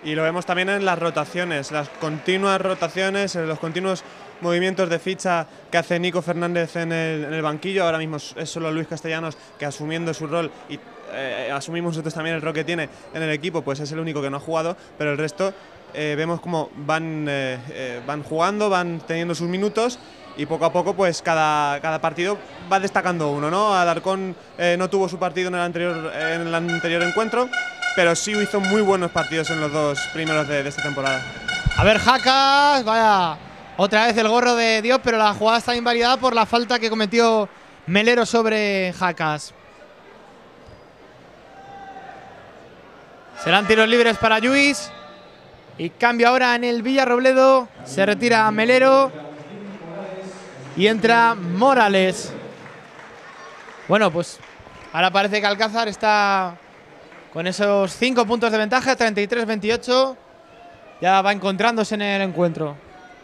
Y lo vemos también en las rotaciones, las continuas rotaciones, en los continuos movimientos de ficha que hace Nico Fernández en el, banquillo. Ahora mismo es solo Luis Castellanos que asumiendo su rol y eh, asumimos nosotros también el rol que tiene en el equipo, pues es el único que no ha jugado, pero el resto eh, vemos como van, eh, van jugando, van teniendo sus minutos y poco a poco pues cada, cada partido va destacando uno, ¿no? Alarcón no tuvo su partido en el anterior, en el anterior encuentro, pero sí hizo muy buenos partidos en los dos primeros de, de esta temporada. A ver, Jacas, vaya otra vez el gorro de Dios, pero la jugada está invalidada por la falta que cometió Melero sobre Jacas. Serán tiros libres para Luis. Y cambio ahora en el Villarrobledo. Se retira Melero. Y entra Morales. Bueno, pues ahora parece que Alcázar está con esos 5 puntos de ventaja, 33-28. Ya va encontrándose en el encuentro.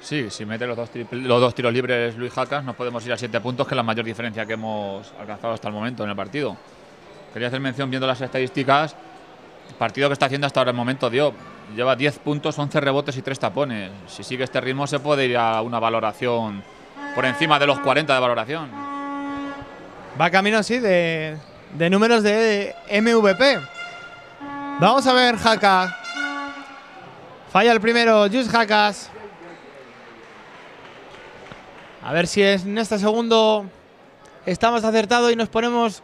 Sí, si mete los dos, los dos tiros libres Luis Jacas, nos podemos ir a siete puntos, que es la mayor diferencia que hemos alcanzado hasta el momento en el partido. Quería hacer mención viendo las estadísticas. El partido que está haciendo hasta ahora el momento dio. Lleva 10 puntos, 11 rebotes y 3 tapones. Si sigue este ritmo se puede ir a una valoración por encima de los 40 de valoración. Va camino, sí, de, de números de MVP. Vamos a ver, Jaca. Falla el primero, Jus Jacas. A ver si en este segundo estamos acertados y nos ponemos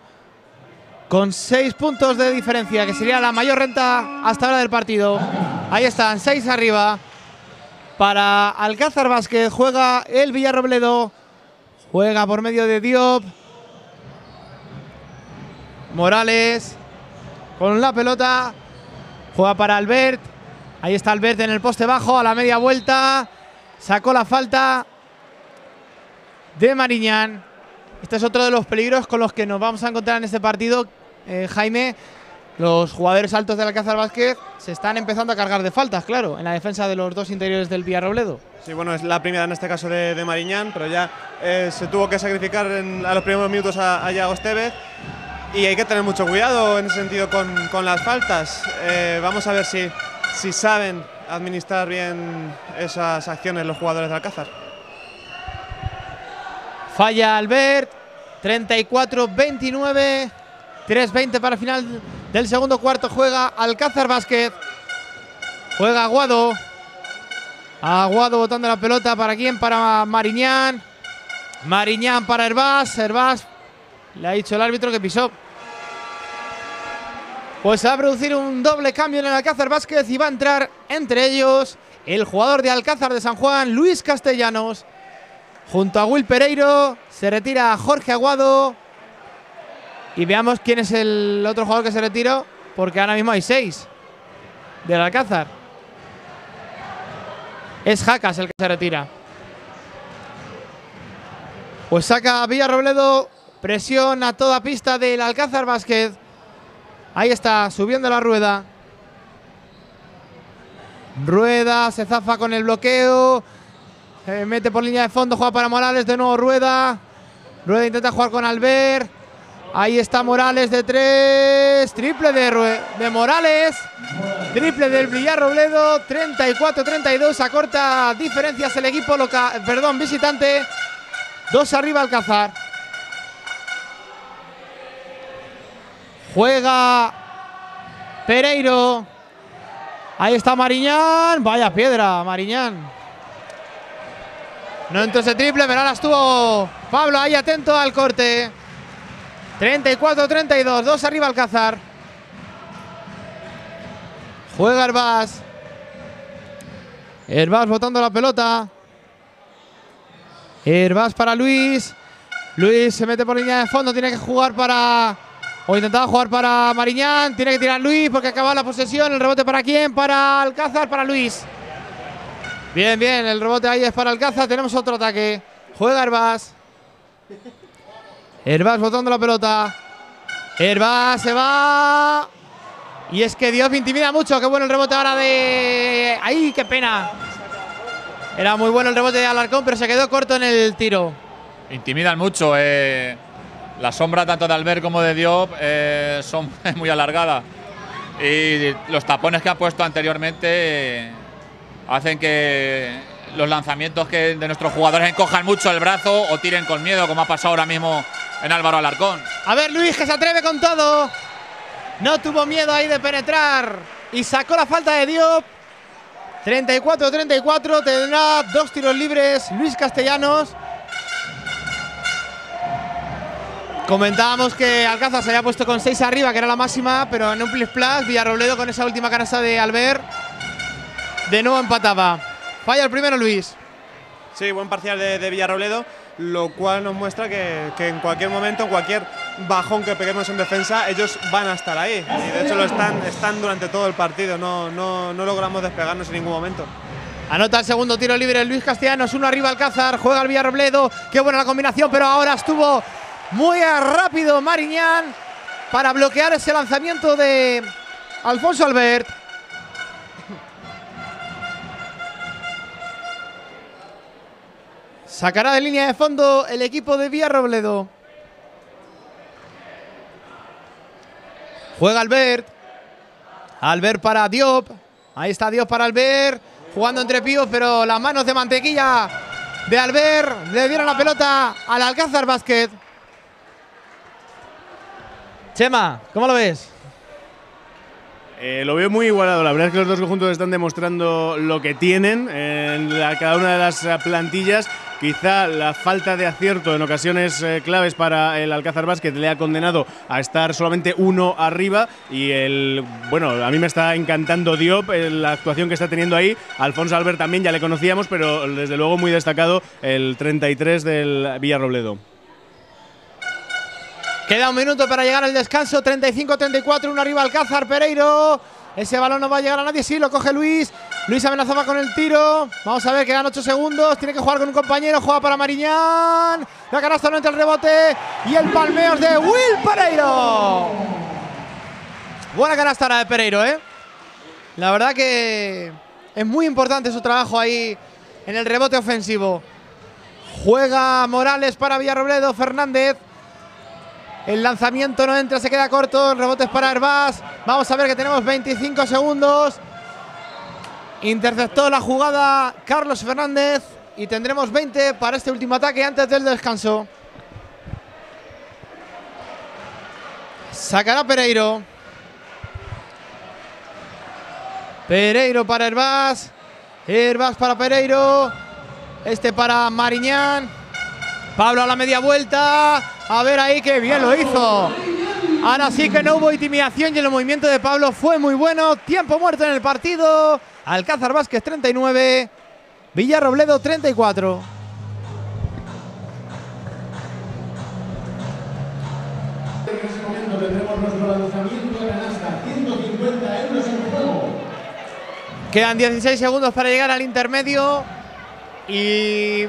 con seis puntos de diferencia, que sería la mayor renta hasta ahora del partido. Ahí están, seis arriba. Para Alcázar Vázquez juega el Villarrobledo. Juega por medio de Diop. Morales con la pelota. Juega para Albert. Ahí está Albert en el poste bajo a la media vuelta. Sacó la falta de Mariñán. Este es otro de los peligros con los que nos vamos a encontrar en este partido. Eh, Jaime, los jugadores altos del Alcázar Vázquez se están empezando a cargar de faltas, claro, en la defensa de los dos interiores del Villarrobledo. Sí, bueno, es la primera en este caso de, Mariñán, pero ya eh, se tuvo que sacrificar en, a los primeros minutos a, a Yago Estevez. Y hay que tener mucho cuidado en ese sentido con, las faltas. Eh, vamos a ver si, si saben administrar bien esas acciones los jugadores de Alcázar. Falla Albert. 34-29. 3-20 para final del segundo cuarto. Juega Alcázar Vázquez. Juega Aguado. Aguado botando la pelota. ¿Para quién? Para Mariñán. Mariñán para Herbás. Herbás le ha dicho el árbitro que pisó. Pues se va a producir un doble cambio en el Alcázar Vázquez y va a entrar entre ellos el jugador de Alcázar de San Juan, Luis Castellanos. Junto a Will Pereiro se retira Jorge Aguado. Y veamos quién es el otro jugador que se retiró, porque ahora mismo hay seis del Alcázar. Es Jacas el que se retira. Pues saca Villarrobledo, presión a toda pista del Alcázar Vázquez. Ahí está, subiendo la rueda. Rueda, se zafa con el bloqueo. Se mete por línea de fondo, juega para Morales, de nuevo Rueda. Rueda intenta jugar con Albert. Ahí está Morales de tres. Triple de, de Morales. Triple del Villarrobledo. 34-32. Acorta diferencias el equipo local. Perdón, visitante. Dos arriba Alcázar. Juega Pereiro. Ahí está Mariñán. Vaya piedra, Mariñán. No entró ese triple, pero ahora estuvo Pablo ahí atento al corte. 34-32, dos arriba Alcázar. Juega Herbás. Herbás botando la pelota. Herbás para Luis. Luis se mete por línea de fondo, tiene que jugar para o intentaba jugar para Mariñán. Tiene que tirar Luis porque acaba la posesión. El rebote para quién? Para Alcázar, para Luis. Bien, bien. El rebote ahí es para Alcázar. Tenemos otro ataque. Juega Herbás. Herbás botando la pelota. Herbás se va. Y es que Dios intimida mucho. Qué bueno el rebote ahora de. ¡Ay, qué pena! Era muy bueno el rebote de Alarcón, pero se quedó corto en el tiro. Intimidan mucho. Eh la sombra tanto de Albert como de Diop eh, son muy alargadas. Y los tapones que ha puesto anteriormente eh, hacen que los lanzamientos que de nuestros jugadores encojan mucho el brazo o tiren con miedo, como ha pasado ahora mismo en Álvaro Alarcón. A ver, Luis, que se atreve con todo. No tuvo miedo ahí de penetrar y sacó la falta de Diop. 34-34, tendrá dos tiros libres Luis Castellanos. Comentábamos que Alcázar se había puesto con 6 arriba, que era la máxima, pero en un plus plus, Villarrobledo con esa última canasta de Albert, de nuevo empataba. Falla el primero Luis. Sí, buen parcial de, Villarrobledo, lo cual nos muestra que, en cualquier momento, en cualquier bajón que peguemos en defensa, ellos van a estar ahí. Y de hecho lo están, están durante todo el partido, no, no, no logramos despegarnos en ningún momento. Anota el segundo tiro libre Luis Castellanos, uno arriba Alcázar, juega el Villarrobledo, qué buena la combinación, pero ahora estuvo muy rápido Mariñán para bloquear ese lanzamiento de Alfonso Albert. Sacará de línea de fondo el equipo de Villarrobledo. Juega Albert. Albert para Diop. Ahí está Diop para Albert. Jugando entre píos, pero las manos de mantequilla de Albert le dieron la pelota al Alcázar Basket. Chema, ¿cómo lo ves? Eh, lo veo muy igualado. La verdad es que los dos conjuntos están demostrando lo que tienen en cada una de las eh, plantillas. Quizá la falta de acierto en ocasiones eh, claves para el Alcázar Basket le ha condenado a estar solamente uno arriba. Y el bueno, a mí me está encantando Diop, la actuación que está teniendo ahí. Alfonso Albert también ya le conocíamos, pero desde luego muy destacado el 33 del Villarrobledo. Queda un minuto para llegar al descanso. 35-34, uno arriba Alcázar, Pereiro. Ese balón no va a llegar a nadie. Sí, lo coge Luis. Luis amenazaba con el tiro. Vamos a ver, quedan 8 segundos. Tiene que jugar con un compañero. Juega para Mariñán. La canasta no entra el rebote. Y el palmeo de Will Pereiro. Buena canasta ahora de Pereiro, ¿eh? La verdad que es muy importante su trabajo ahí en el rebote ofensivo. Juega Morales para Villarrobledo. Fernández. El lanzamiento no entra, se queda corto. El rebote es para Herbás. Vamos a ver que tenemos 25 segundos. Interceptó la jugada Carlos Fernández. Y tendremos 20 para este último ataque antes del descanso. Sacará Pereiro. Pereiro para Herbás. Herbás para Pereiro. Este para Mariñán. Pablo a la media vuelta. A ver ahí qué bien lo hizo. Ahora sí que no hubo intimidación y el movimiento de Pablo fue muy bueno. Tiempo muerto en el partido. Alcázar Vázquez 39. Villarrobledo 34. Quedan 16 segundos para llegar al intermedio. Y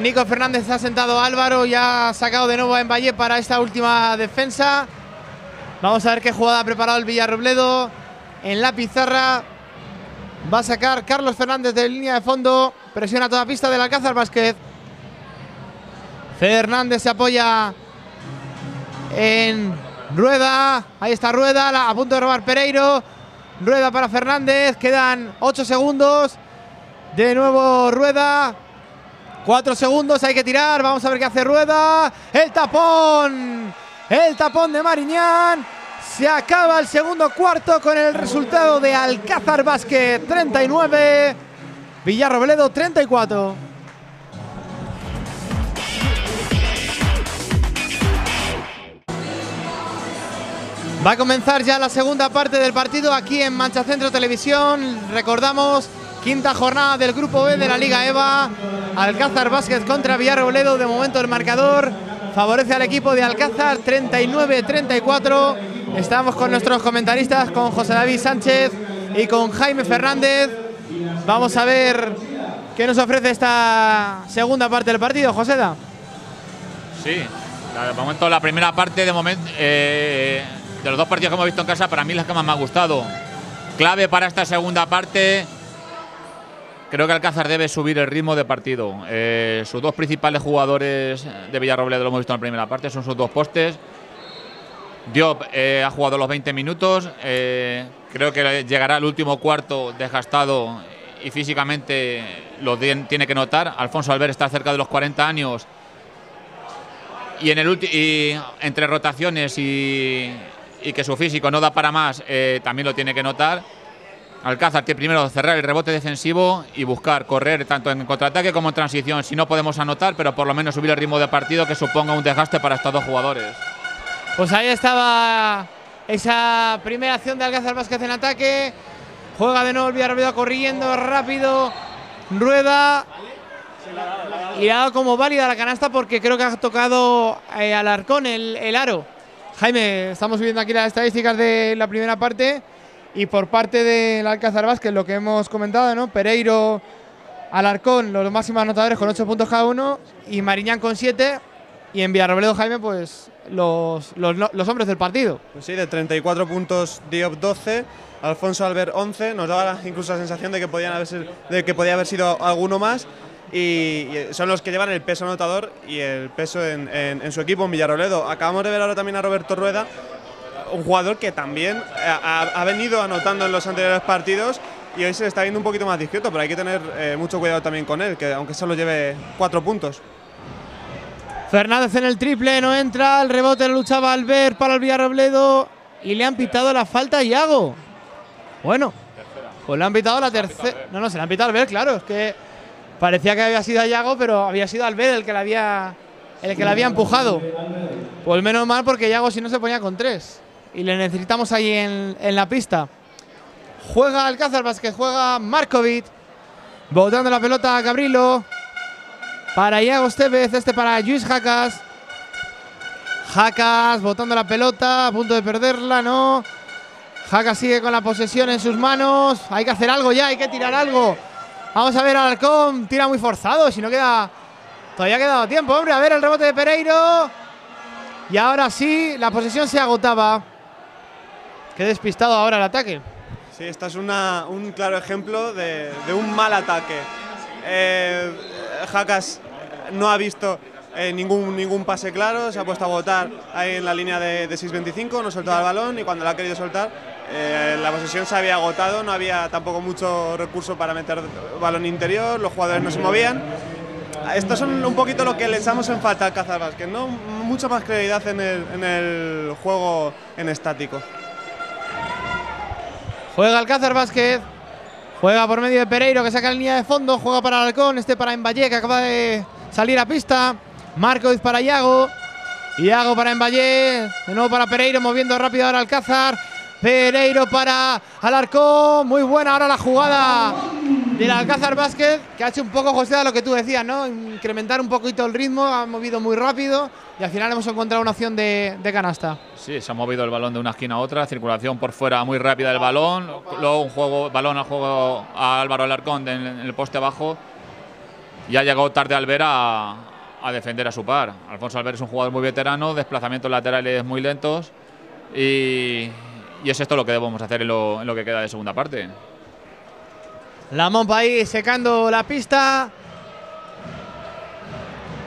Nico Fernández ha sentado Álvaro y ha sacado de nuevo a Valle para esta última defensa. Vamos a ver qué jugada ha preparado el Villarrobledo. En la pizarra va a sacar Carlos Fernández de línea de fondo. Presiona toda pista del Alcázar Vázquez. Fernández se apoya en Rueda. Ahí está Rueda, a punto de robar Pereiro. Rueda para Fernández. Quedan 8 segundos. De nuevo Rueda. 4 segundos, hay que tirar. Vamos a ver qué hace Rueda. El tapón. El tapón de Mariñán. Se acaba el segundo cuarto con el resultado de Alcázar Basket 39. Villarrobledo 34. Va a comenzar ya la segunda parte del partido aquí en Mancha Centro Televisión. Recordamos, quinta jornada del Grupo B de la Liga EVA. Alcázar Vázquez contra Villarrobledo. De momento el marcador favorece al equipo de Alcázar 39-34. Estamos con nuestros comentaristas, con José David Sánchez y con Jaime Fernández. Vamos a ver qué nos ofrece esta segunda parte del partido, Joseda. Sí, de momento la primera parte eh, de los dos partidos que hemos visto en casa, para mí la que más me ha gustado. Clave para esta segunda parte. Creo que Alcázar debe subir el ritmo de partido. Eh, sus dos principales jugadores de Villarrobledo, lo hemos visto en la primera parte, son sus dos postes. Diop eh, ha jugado los 20 minutos. Eh, creo que llegará al último cuarto desgastado y físicamente lo tiene que notar. Alfonso Albert está cerca de los 40 años. Y, en el entre rotaciones y, y que su físico no da para más, eh, también lo tiene que notar. Alcázar que primero cerrar el rebote defensivo y buscar correr tanto en contraataque como en transición. Si no podemos anotar, pero por lo menos subir el ritmo de partido que suponga un desgaste para estos dos jugadores. Pues ahí estaba esa primera acción de Alcázar Vázquez en ataque. Juega de nuevo el corriendo rápido. Rueda. Y ha dado como válida la canasta porque creo que ha tocado eh, al arcón el, el aro. Jaime, estamos viendo aquí las estadísticas de la primera parte y por parte del Alcázar Vázquez, lo que hemos comentado, ¿no? Pereiro, Alarcón, los máximos anotadores con 8 puntos cada uno y Mariñán con 7 y en Villarrobledo Jaime, pues los, los, hombres del partido. Pues sí, de 34 puntos Diop 12, Alfonso Albert 11, nos daba incluso la sensación de que, podían haber, de que podía haber sido alguno más y, son los que llevan el peso anotador y el peso en, su equipo en Villarroledo. Acabamos de ver ahora también a Roberto Rueda, un jugador que también ha, venido anotando en los anteriores partidos y hoy se está viendo un poquito más discreto, pero hay que tener eh, mucho cuidado también con él, que aunque solo lleve cuatro puntos. Fernández en el triple, no entra, el rebote lo luchaba Albert para el Villarrobledo y le han pitado la falta a Iago. Bueno, pues le han pitado la tercera. No, no, se le han pitado a Albert, claro, es que Parecía que había sido Yago, pero había sido Albed el que la había, el que la había empujado. Pues menos mal porque Yago si no se ponía con tres. Y le necesitamos ahí en, la pista. Juega Alcázar Vázquez, juega Markovic. Botando la pelota a Gabrilo. Para Iago Estevez, este para Luis Jacas. Jacas botando la pelota, a punto de perderla, no. Jacas sigue con la posesión en sus manos. Hay que hacer algo ya, hay que tirar algo. Vamos a ver al Halcón, tira muy forzado, si no queda... Todavía ha quedado tiempo, hombre, a ver el rebote de Pereiro. Y ahora sí, la posesión se agotaba. Qué despistado ahora el ataque. Sí, este es un claro ejemplo de, un mal ataque. Eh, Jacas no ha visto eh, ningún, ningún pase claro, se ha puesto a votar ahí en la línea de, de 6.25, no soltaba el balón y cuando la ha querido soltar eh, la posesión se había agotado, no había tampoco mucho recurso para meter balón interior, los jugadores no se movían. Estos son un poquito lo que le echamos en falta al Cazar Vázquez, ¿no? Mucha más claridad en el, en el juego en estático. Juega Alcázar Vázquez, juega por medio de Pereiro que saca la línea de fondo, juega para Alcón, este para Envalle que acaba de salir a pista, Marco para Iago, Iago para Envalle, de nuevo para Pereiro moviendo rápido ahora Alcázar, Pereiro para Alarcón. Muy buena ahora la jugada del Alcázar Vázquez, que ha hecho un poco, José, a lo que tú decías, ¿no? Incrementar un poquito el ritmo, ha movido muy rápido y al final hemos encontrado una opción de, canasta. Sí, se ha movido el balón de una esquina a otra, circulación por fuera muy rápida del balón, luego un juego, balón al juego a Álvaro Alarcón en, el poste abajo y ha llegado tarde Alvera a, defender a su par. Alfonso Albert es un jugador muy veterano, desplazamientos laterales muy lentos y, es esto lo que debemos hacer en en lo que queda de segunda parte. La Mompa ahí secando la pista.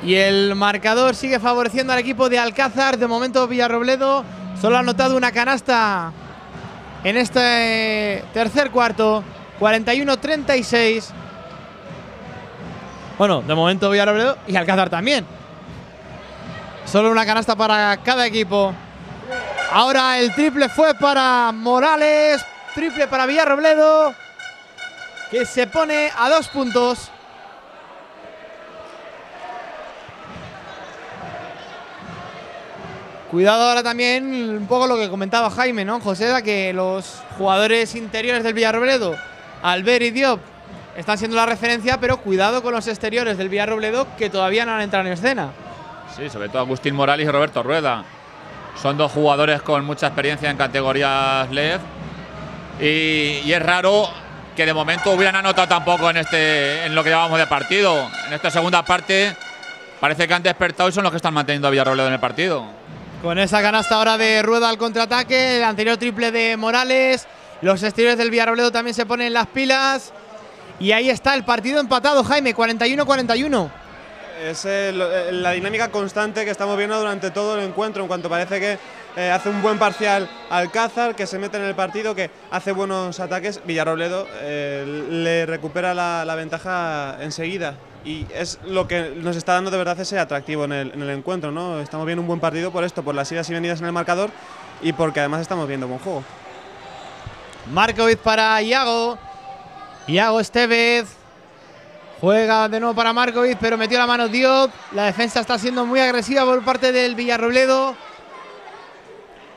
Y el marcador sigue favoreciendo al equipo de Alcázar. De momento Villarrobledo solo ha anotado una canasta en este tercer cuarto. 41-36. Bueno, de momento Villarrobledo y Alcázar también. Solo una canasta para cada equipo. Ahora el triple fue para Morales. Triple para Villarrobledo. Que se pone a dos puntos. Cuidado ahora también un poco lo que comentaba Jaime, ¿no? José, que los jugadores interiores del Villarrobledo, Albert y Diop, están siendo la referencia, pero cuidado con los exteriores del Villarrobledo que todavía no han entrado en escena. Sí, sobre todo Agustín Morales y Roberto Rueda. Son dos jugadores con mucha experiencia en categorías LEV. Y, y es raro que de momento hubieran anotado tampoco en, este, en lo que llevamos de partido. En esta segunda parte parece que han despertado y son los que están manteniendo a Villarrobledo en el partido. Con esa canasta ahora de Rueda al contraataque, el anterior triple de Morales, los exteriores del Villarrobledo también se ponen las pilas. Y ahí está el partido empatado, Jaime, 41-41. Es el- la dinámica constante que estamos viendo durante todo el encuentro, en cuanto parece que eh, hace un buen parcial Alcázar, que se mete en el partido, que hace buenos ataques, Villarrobledo eh, le recupera la, la ventaja enseguida. Y es lo que nos está dando de verdad ese atractivo en el, en el encuentro, ¿no? Estamos viendo un buen partido por esto, por las idas y venidas en el marcador y porque además estamos viendo buen juego. Markovic para Iago. Iago Estevez. Juega de nuevo para Markovic, pero metió la mano Diop. La defensa está siendo muy agresiva por parte del Villarrobledo.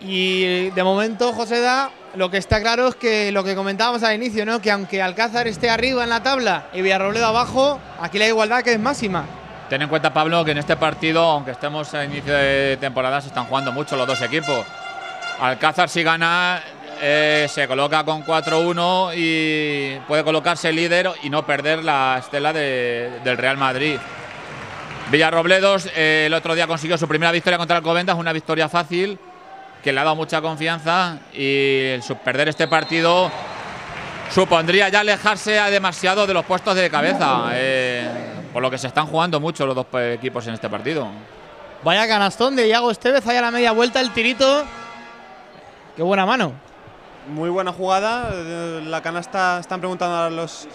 Y de momento, José Da, lo que está claro es que lo que comentábamos al inicio, ¿no? Que aunque Alcázar esté arriba en la tabla y Villarrobledo abajo, aquí la igualdad que es máxima. Ten en cuenta, Pablo, que en este partido, aunque estemos a inicio de temporada, se están jugando mucho los dos equipos. Alcázar, si gana, eh, se coloca con 4-1 y puede colocarse líder y no perder la estela de- del Real Madrid. Villarrobledos eh, el otro día consiguió su primera victoria contra el Covendas, una victoria fácil que le ha dado mucha confianza y perder este partido supondría ya alejarse demasiado de los puestos de cabeza, eh, por lo que se están jugando mucho los dos equipos en este partido. Vaya canastón de Iago Estevez, ahí a la media vuelta el tirito. Qué buena mano. Muy buena jugada. eh, La canasta están preguntando a los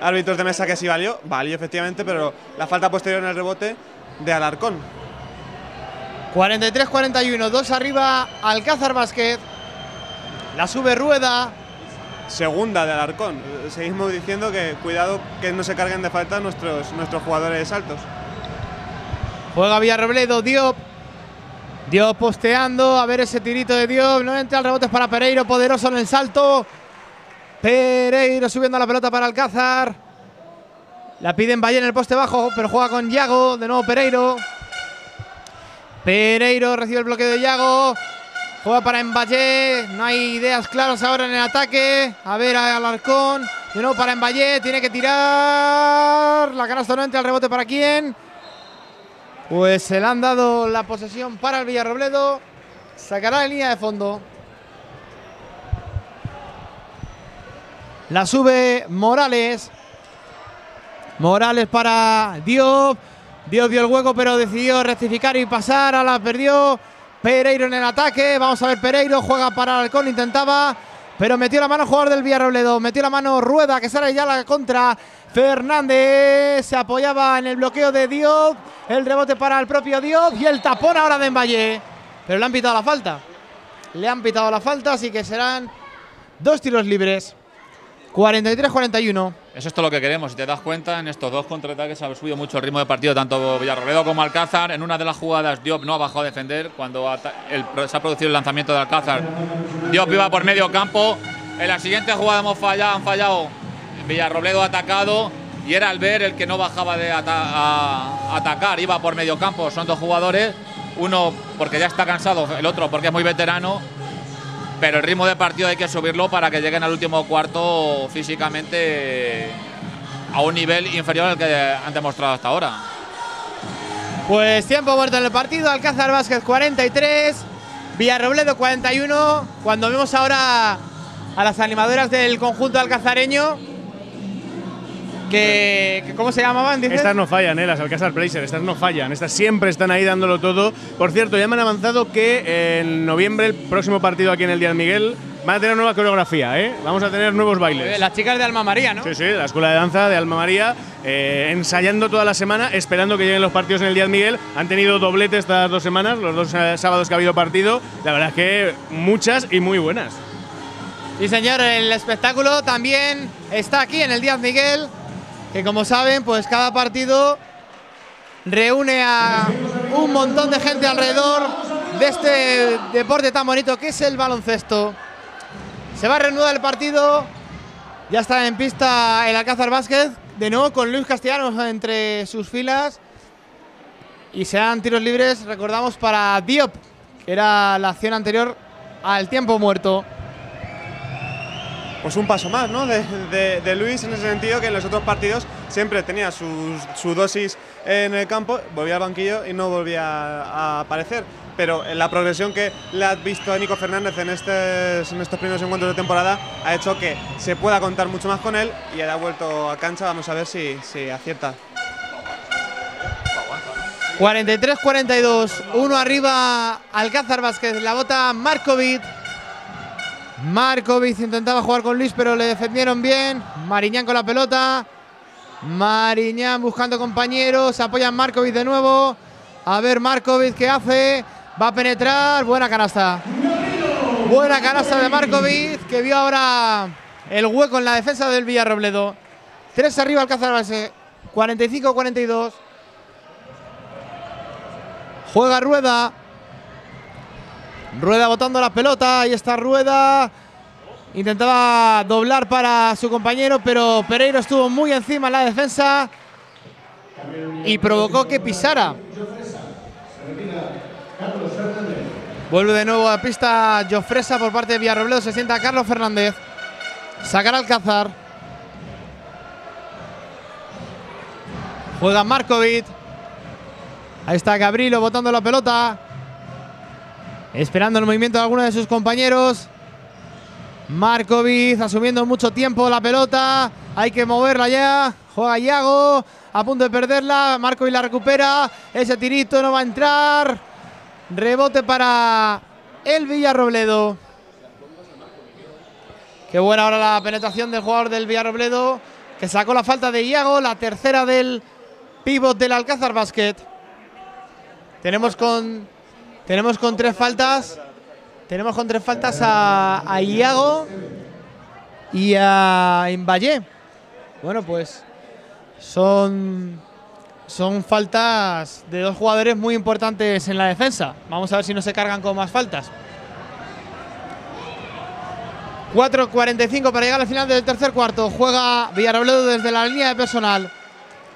árbitros de mesa que si valió. Valió efectivamente, pero la falta posterior en el rebote de Alarcón. 43-41, dos arriba Alcázar Vázquez. La sube Rueda. Segunda de Alarcón. Eh, Seguimos diciendo que cuidado que no se carguen de falta nuestros, nuestros jugadores altos. Juega Villarrobledo, Diop. Diop posteando, a ver ese tirito de Diop. No entra el rebote para Pereiro, poderoso en el salto. Pereiro subiendo la pelota para Alcázar. La piden Valle en el poste bajo, pero juega con Yago. De nuevo Pereiro. Pereiro recibe el bloqueo de Yago. Juega para Emballé. No hay ideas claras ahora en el ataque. A ver a Alarcón. De nuevo para Emballé. Tiene que tirar. La canasta no entra. El rebote para quién. Pues se le han dado la posesión para el Villarrobledo. Sacará la línea de fondo. La sube Morales. Morales para Diop. Diop vio el hueco, pero decidió rectificar y pasar. Ahora la perdió. Pereiro en el ataque. Vamos a ver Pereiro. Juega para Alcón. Intentaba. Pero metió la mano jugador del Villarrobledo. Metió la mano Rueda, que sale ya la contra. Fernández se apoyaba en el bloqueo de Diop. El rebote para el propio Diop. Y el tapón ahora de Emballe. Pero le han pitado la falta. Le han pitado la falta, así que serán dos tiros libres. 43-41. Eso es todo lo que queremos. Si te das cuenta, en estos dos contraataques ha subido mucho el ritmo de partido, tanto Villarrobledo como Alcázar. En una de las jugadas, Diop no ha bajado a defender cuando se ha producido el lanzamiento de Alcázar. Diop iba por medio campo. En la siguiente jugada hemos fallado, han fallado. Villarrobledo ha atacado y era Albert el que no bajaba de a- atacar, iba por medio campo. Son dos jugadores, uno porque ya está cansado, el otro porque es muy veterano. Pero el ritmo de partido hay que subirlo para que lleguen al último cuarto físicamente a un nivel inferior al que han demostrado hasta ahora. Pues tiempo muerto en el partido. Alcázar Vázquez 43. Villarrobledo 41. Cuando vemos ahora a las animadoras del conjunto alcazareño, que, que ¿cómo se llamaban? dices? Estas no fallan, ¿eh? las Alcázar Blazer, estas no fallan, estas siempre están ahí dándolo todo. Por cierto, ya me han avanzado que en noviembre, el próximo partido aquí en el Díaz Miguel, van a tener nueva coreografía, ¿eh? Vamos a tener nuevos bailes. Las chicas de Alma María, ¿no? Sí, sí, la escuela de danza de Alma María, eh, ensayando toda la semana, esperando que lleguen los partidos en el Díaz Miguel. Han tenido doblete estas dos semanas, los dos eh, sábados que ha habido partido. La verdad es que muchas y muy buenas. Y señor, el espectáculo también está aquí en el Díaz Miguel, que como saben, pues cada partido reúne a un montón de gente alrededor de este deporte tan bonito que es el baloncesto. Se va a reanudar el partido, ya está en pista el Alcázar Vázquez, de nuevo con Luis Castellanos entre sus filas. Y se dan tiros libres, recordamos, para Diop, que era la acción anterior al tiempo muerto. Pues un paso más, ¿no? De, Luis en ese sentido que en los otros partidos siempre tenía su dosis en el campo, volvía al banquillo y no volvía a aparecer. Pero la progresión que le has visto a Nico Fernández en, estos primeros encuentros de temporada ha hecho que se pueda contar mucho más con él y ahora ha vuelto a cancha. Vamos a ver si, si acierta. 43-42, uno arriba Alcázar Vázquez, la bota Markovic. Markovic intentaba jugar con Luis, pero le defendieron bien. Mariñán con la pelota. Mariñán buscando compañeros, apoya Markovic de nuevo. A ver Markovic qué hace. Va a penetrar, buena canasta. Buena canasta de Markovic, que vio ahora el hueco en la defensa del Villarrobledo. Tres arriba Alcázar Vázquez, 45-42. Juega Rueda. Rueda botando la pelota. Ahí está Rueda. Intentaba doblar para su compañero, pero Pereiro estuvo muy encima en la defensa y provocó que pisara. Vuelve de nuevo a pista Jofresa por parte de Villarrobledo. Se sienta Carlos Fernández. Sacar Alcázar. Juega Markovic. Ahí está Gabrilo botando la pelota. Esperando el movimiento de alguno de sus compañeros. Markovic asumiendo mucho tiempo la pelota. Hay que moverla ya. Juega Iago. A punto de perderla. Markovic la recupera. Ese tirito no va a entrar. Rebote para el Villarrobledo. Qué buena ahora la penetración del jugador del Villarrobledo. Que sacó la falta de Iago. La tercera del pívot del Alcázar Basket. Tenemos con, tenemos con tres faltas. Tenemos con tres faltas a, Iago y a Imbaye. Bueno, pues son, son faltas de dos jugadores muy importantes en la defensa. Vamos a ver si no se cargan con más faltas. 4.45 para llegar al final del tercer cuarto. Juega Villarrobledo desde la línea de personal.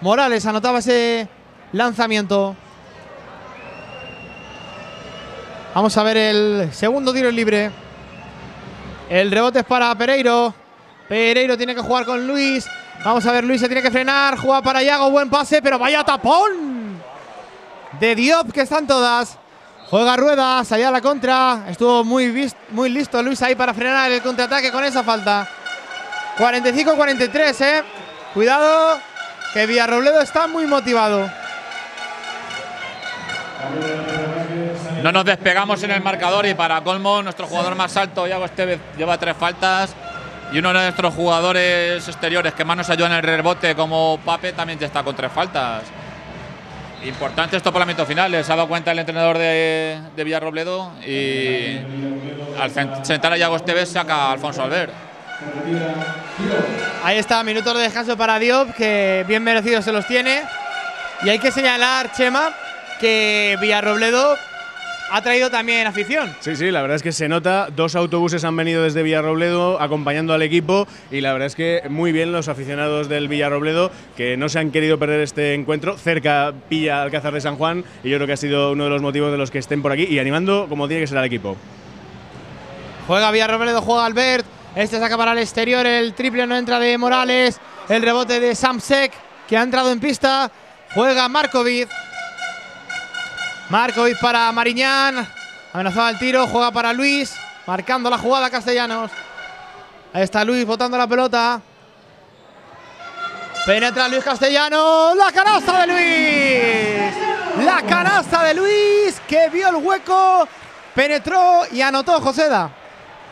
Morales anotaba ese lanzamiento. Vamos a ver el segundo tiro libre. El rebote es para Pereiro. Pereiro tiene que jugar con Luis. Vamos a ver, Luis se tiene que frenar. Juega para Yago, buen pase, pero vaya tapón. De Diop, que están todas. Juega Rueda, salía a la contra. Estuvo muy, muy listo Luis ahí para frenar el contraataque con esa falta. 45-43, eh. Cuidado, que Villarrobledo está muy motivado. No nos despegamos en el marcador y para colmo, nuestro jugador más alto, Iago Estevez, lleva tres faltas. Y uno de nuestros jugadores exteriores que más nos ayuda en el rebote, como Pape, también ya está con tres faltas. Importante esto por el momento final. Se ha dado cuenta el entrenador de, Villarrobledo y al sentar a Iago Estevez saca a Alfonso Albert. Ahí está, minutos de descanso para Diop, que bien merecidos se los tiene. Y hay que señalar, Chema, que Villarrobledo ha traído también afición. Sí, sí, la verdad es que se nota. Dos autobuses han venido desde Villarrobledo acompañando al equipo y la verdad es que muy bien los aficionados del Villarrobledo que no se han querido perder este encuentro. Cerca pilla Alcázar de San Juan y yo creo que ha sido uno de los motivos de los que estén por aquí y animando como tiene que ser al equipo. Juega Villarrobledo, juega Albert. Este saca para el exterior, el triple no entra de Morales. El rebote de Samsek, que ha entrado en pista. Juega Markovic. Markovic para Mariñán. Amenazaba el tiro, juega para Luis, marcando la jugada Castellanos. Ahí está Luis botando la pelota. Penetra Luis Castellanos. La canasta de Luis. La canasta de Luis que vio el hueco, penetró y anotó Joseda.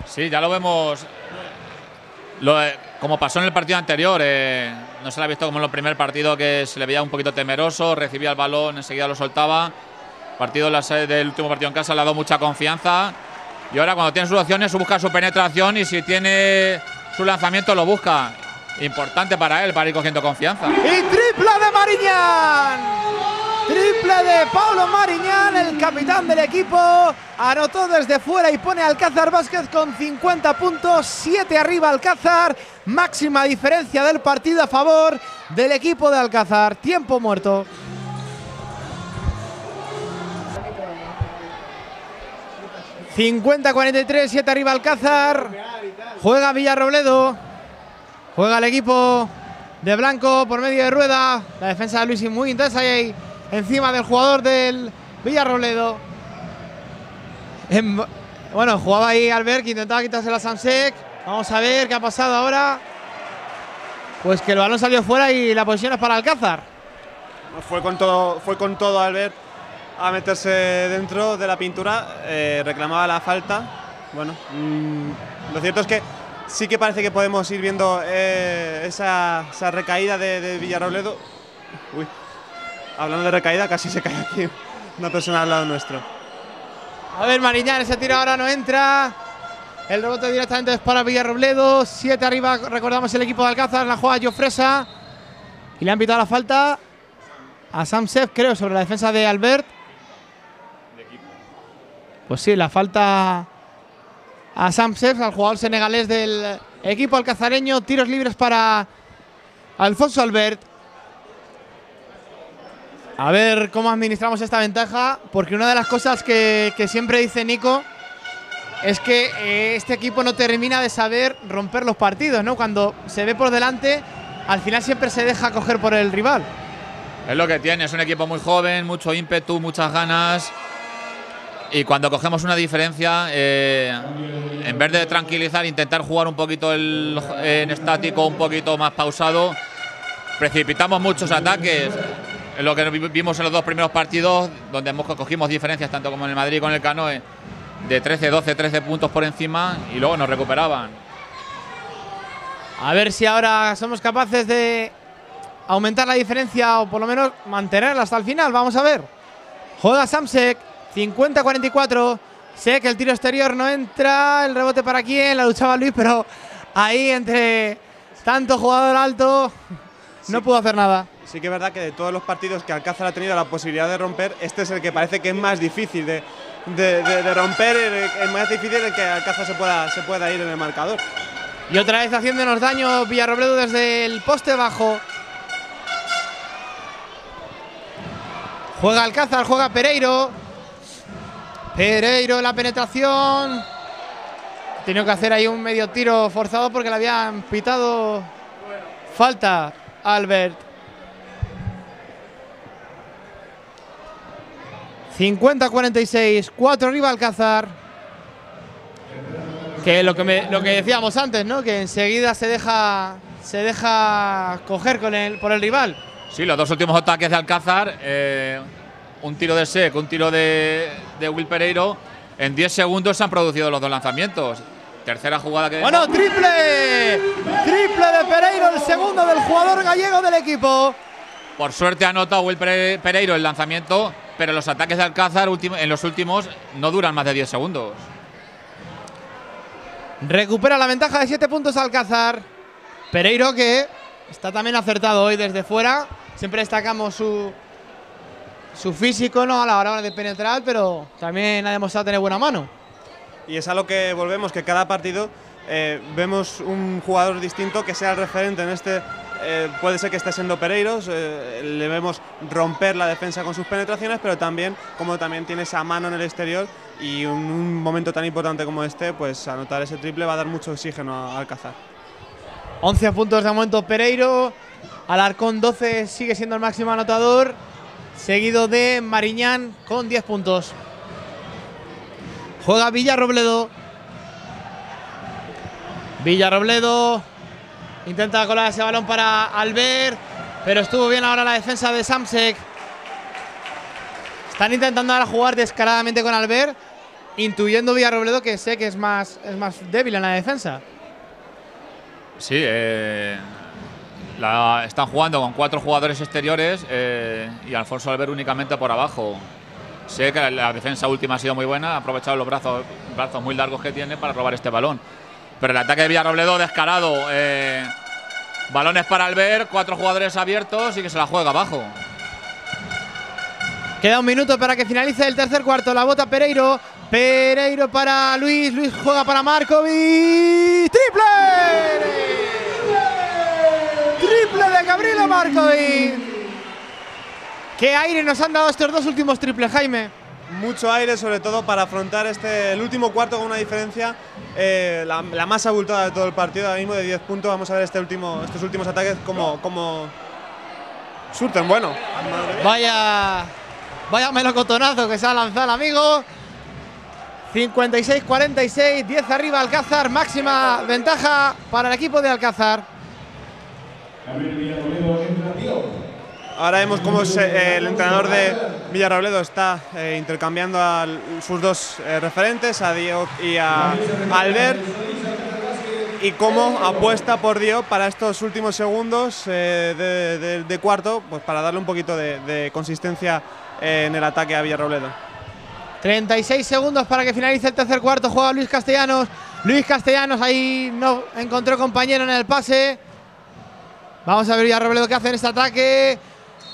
Sí, ya lo vemos. Lo, eh, como pasó en el partido anterior, eh, no se le ha visto como en el primer partido que se le veía un poquito temeroso, recibía el balón, enseguida lo soltaba. Partido del último partido en casa le ha dado mucha confianza. Y ahora cuando tiene sus opciones busca su penetración y si tiene su lanzamiento lo busca. Importante para él, para ir cogiendo confianza. Y tripla de Mariñán. Triple de Pablo Mariñán, el capitán del equipo. Anotó desde fuera y pone Alcázar Vázquez con 50 puntos. 7 arriba Alcázar. Máxima diferencia del partido a favor del equipo de Alcázar. Tiempo muerto. 50-43, 7 arriba Alcázar. Juega Villarrobledo. Juega el equipo de Blanco por medio de rueda. La defensa de Luis muy intensa ahí encima del jugador del Villarrobledo. bueno, jugaba ahí Albert que intentaba quitarse la Samsec. Vamos a ver qué ha pasado ahora. Pues que el balón salió fuera y la posición es para Alcázar. Fue con todo, fue con todo Albert a meterse dentro de la pintura, eh, reclamaba la falta. Bueno, mm, lo cierto es que sí que parece que podemos ir viendo eh, esa, recaída de, Villarrobledo. Uy, hablando de recaída, casi se cae aquí una persona al lado nuestro. A ver, Mariñán, ese tiro ahora no entra. El rebote directamente es para Villarrobledo. Siete arriba, recordamos el equipo de Alcázar, la juega Jofresa. Y le han pitado la falta a Samsev, creo, sobre la defensa de Albert. Pues sí, la falta a Samsef, al jugador senegalés del equipo alcazareño. Tiros libres para Alfonso Albert. A ver cómo administramos esta ventaja, porque una de las cosas que, siempre dice Nico es que eh, este equipo no termina de saber romper los partidos, ¿no? Cuando se ve por delante, al final siempre se deja coger por el rival. Es lo que tiene, es un equipo muy joven, mucho ímpetu, muchas ganas. Y cuando cogemos una diferencia, eh, en vez de tranquilizar, intentar jugar un poquito en estático, un poquito más pausado, precipitamos muchos ataques. Es lo que vimos en los dos primeros partidos, donde cogimos diferencias, tanto como en el Madrid con el Canoe, de 13, 12, 13 puntos por encima y luego nos recuperaban. A ver si ahora somos capaces de aumentar la diferencia o por lo menos mantenerla hasta el final. Vamos a ver. Juega Samsek. 50-44. Sé que el tiro exterior no entra. El rebote para quién. La luchaba Luis, pero ahí entre tanto jugador alto no pudo hacer nada. Sí que es verdad que de todos los partidos que Alcázar ha tenido la posibilidad de romper, este es el que parece que es más difícil de, de, romper, es más difícil el que Alcázar se pueda, se pueda ir en el marcador. Y otra vez haciéndonos daño Villarrobledo desde el poste bajo. Juega Alcázar, juega Pereiro. Pereiro la penetración. Tiene que hacer ahí un medio tiro forzado porque le habían pitado falta Albert. 50-46, 4 arriba Alcázar. Que lo que, lo que decíamos antes, ¿no? Que enseguida se deja, se deja coger por el rival. Sí, los dos últimos ataques de Alcázar. Eh, un tiro de Sec, un tiro de, de Will Pereiro. En 10 segundos se han producido los dos lanzamientos. Tercera jugada que. Bueno, triple. Triple de Pereiro, el segundo del jugador gallego del equipo. Por suerte ha anotado Will Pereiro el lanzamiento, pero los ataques de Alcázar en los últimos no duran más de 10 segundos. Recupera la ventaja de 7 puntos Alcázar. Pereiro que está también acertado hoy desde fuera. Siempre destacamos su, su físico no a la hora de penetrar, pero también ha demostrado tener buena mano. Y es a lo que volvemos, que cada partido eh, vemos un jugador distinto que sea el referente en este. Eh, puede ser que esté siendo Pereiros, eh, le vemos romper la defensa con sus penetraciones, pero también como también tiene esa mano en el exterior y en un momento tan importante como este, pues anotar ese triple va a dar mucho oxígeno a Alcázar. 11 puntos de momento Pereiro, Alarcón 12 sigue siendo el máximo anotador seguido de Mariñán con 10 puntos. Juega Villarrobledo. Villarrobledo. Intenta colar ese balón para Albert. Pero estuvo bien ahora la defensa de Samsek. Están intentando ahora jugar descaradamente con Albert. Intuyendo Villarrobledo que sé que es más, es más débil en la defensa. Sí, eh, están jugando con cuatro jugadores exteriores eh, y Alfonso Albert únicamente por abajo. Sé que la, la defensa última ha sido muy buena, ha aprovechado los brazos, brazos muy largos que tiene para robar este balón. Pero el ataque de Villarrobledo descarado. eh, balones para Albert, cuatro jugadores abiertos y que se la juega abajo. Queda un minuto para que finalice el tercer cuarto. La bota Pereiro. Pereiro para Luis. Luis juega para Markovic. ¡Triple! ¡Triple de Gabriela Markovic! ¿Qué aire nos han dado estos dos últimos triples, Jaime? Mucho aire, sobre todo para afrontar este, el último cuarto con una diferencia eh, la, la más abultada de todo el partido, ahora mismo de 10 puntos. Vamos a ver este último, estos últimos ataques como, como surten. Bueno. Vaya, vaya melocotonazo que se ha lanzado el amigo. 56-46, 10 arriba Alcázar, máxima ventaja para el equipo de Alcázar. Ahora vemos cómo se- eh, el entrenador de Villarrobledo está eh, intercambiando a sus dos eh, referentes, a Diop y a Albert, y cómo apuesta por Diop para estos últimos segundos eh, de, de- de cuarto, pues para darle un poquito de, de consistencia eh, en el ataque a Villarrobledo. 36 segundos para que finalice el tercer cuarto. Juega Luis Castellanos. Luis Castellanos ahí no encontró compañero en el pase. Vamos a ver ya Robledo qué hace en este ataque.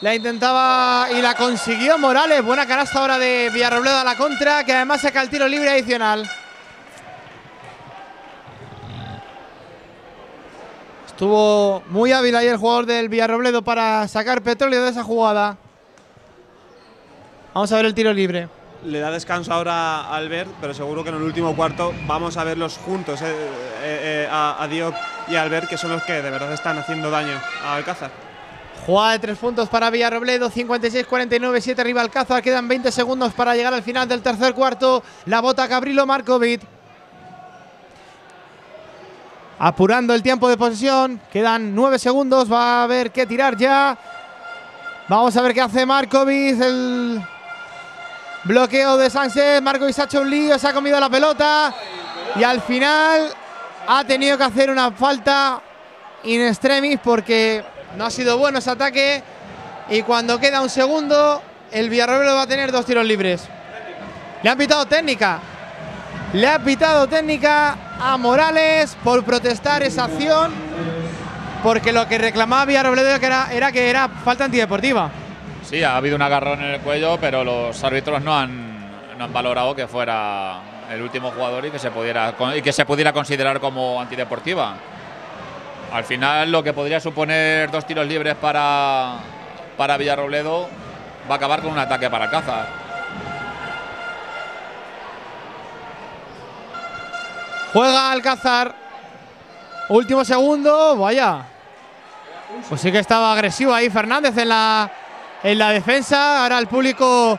La intentaba y la consiguió Morales. Buena canasta ahora de Villarrobledo a la contra, que además saca el tiro libre adicional. Estuvo muy hábil ahí el jugador del Villarrobledo para sacar petróleo de esa jugada. Vamos a ver el tiro libre. Le da descanso ahora a Albert, pero seguro que en el último cuarto vamos a verlos juntos, eh, eh, eh, a, a Diop y a Albert, que son los que de verdad están haciendo daño a Alcázar. Jugada de tres puntos para Villarrobledo, 56-49, 7 arriba Alcázar. Quedan 20 segundos para llegar al final del tercer cuarto. La bota Gabrilo Markovic. Apurando el tiempo de posesión. Quedan 9 segundos. Va a haber que tirar ya. Vamos a ver qué hace Markovic. El bloqueo de Sánchez. Markovic ha hecho un lío, se ha comido la pelota. Y al final ha tenido que hacer una falta in extremis porque no ha sido bueno ese ataque. Y cuando queda un segundo, el Villarrobledo va a tener dos tiros libres. Le han pitado técnica. Le ha pitado técnica a Morales por protestar esa acción. Porque lo que reclamaba Villarrobledo que era, era que era falta antideportiva. Sí, ha habido un agarrón en el cuello, pero los árbitros no han, no han valorado que fuera el último jugador y que se pudiera y que se pudiera considerar como antideportiva. Al final, lo que podría suponer dos tiros libres para, para Villarrobledo va a acabar con un ataque para Alcázar. Juega Alcázar. Último segundo. Vaya. Pues sí que estaba agresivo ahí Fernández en la, en la defensa. Ahora el público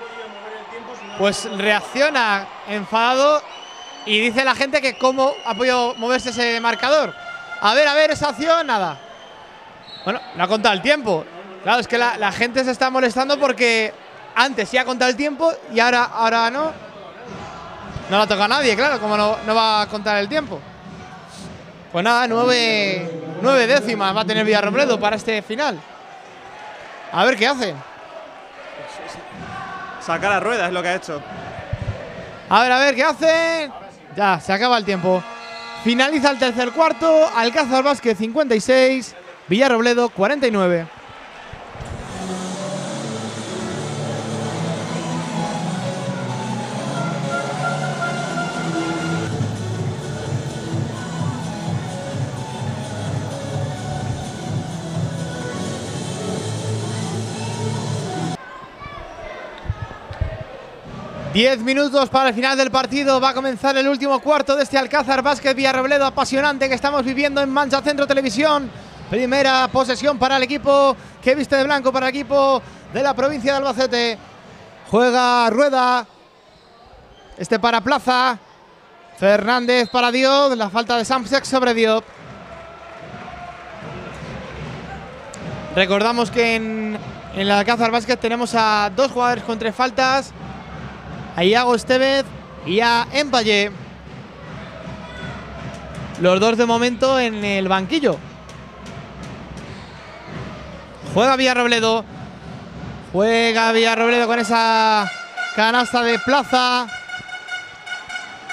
pues reacciona enfadado y dice la gente que cómo ha podido moverse ese marcador. A ver, a ver, esa acción, nada. Bueno, no ha contado el tiempo. Claro, es que la, gente se está molestando porque antes sí ha contado el tiempo y ahora, ahora no. No la toca a nadie, claro, como no, no va a contar el tiempo. Pues nada, nueve, nueve décimas va a tener Villarrobledo para este final. A ver qué hace. Sacar a rueda es lo que ha hecho. A ver, a ver qué hace. Ya, se acaba el tiempo. Finaliza el tercer cuarto. Alcázar Vázquez 56, Villarrobledo 49. Diez minutos para el final del partido. Va a comenzar el último cuarto de este Alcázar Básquet Villarrobledo apasionante que estamos viviendo en Mancha Centro Televisión. Primera posesión para el equipo que viste de blanco para el equipo de la provincia de Albacete. Juega Rueda. Este para Plaza. Fernández para Diop. La falta de Samsek sobre Diop. Recordamos que en, el Alcázar Basket tenemos a dos jugadores con tres faltas. A Iago Estevez y a Empalle. Los dos de momento en el banquillo. Juega Villarrobledo. Juega Villarrobledo con esa canasta de plaza.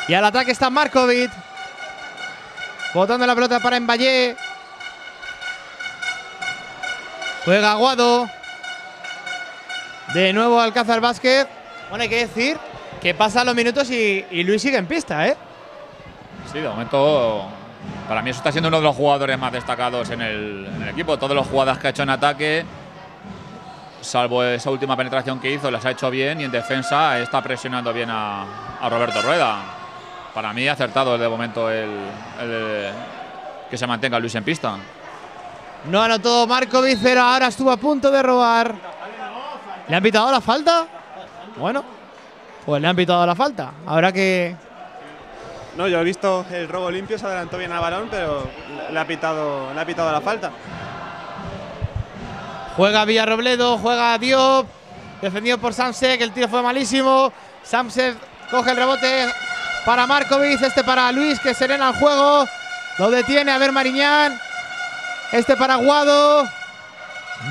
Y al ataque está Markovic. Botando la pelota para Emballé. Juega Aguado. De nuevo Alcázar Básquet. Bueno, hay que decir que pasan los minutos y, y Luis sigue en pista, ¿eh? Sí, de momento, para mí eso está siendo uno de los jugadores más destacados en el, en el equipo. Todas las jugadas que ha hecho en ataque, salvo esa última penetración que hizo, las ha hecho bien y en defensa está presionando bien a, a Roberto Rueda. Para mí acertado de momento el, el que se mantenga Luis en pista. No anotó Markovic, pero ahora estuvo a punto de robar. ¿Le han pitado la falta? Bueno, pues le han pitado la falta. Habrá que. No, yo he visto el robo limpio, se adelantó bien al balón, pero le ha pitado, le ha pitado la falta. Juega Villarrobledo, juega Diop. Defendido por Samsek, el tiro fue malísimo. Samsek coge el rebote para Markovic, este para Luis, que serena el juego. Lo detiene, a ver Mariñán. Este para Guado.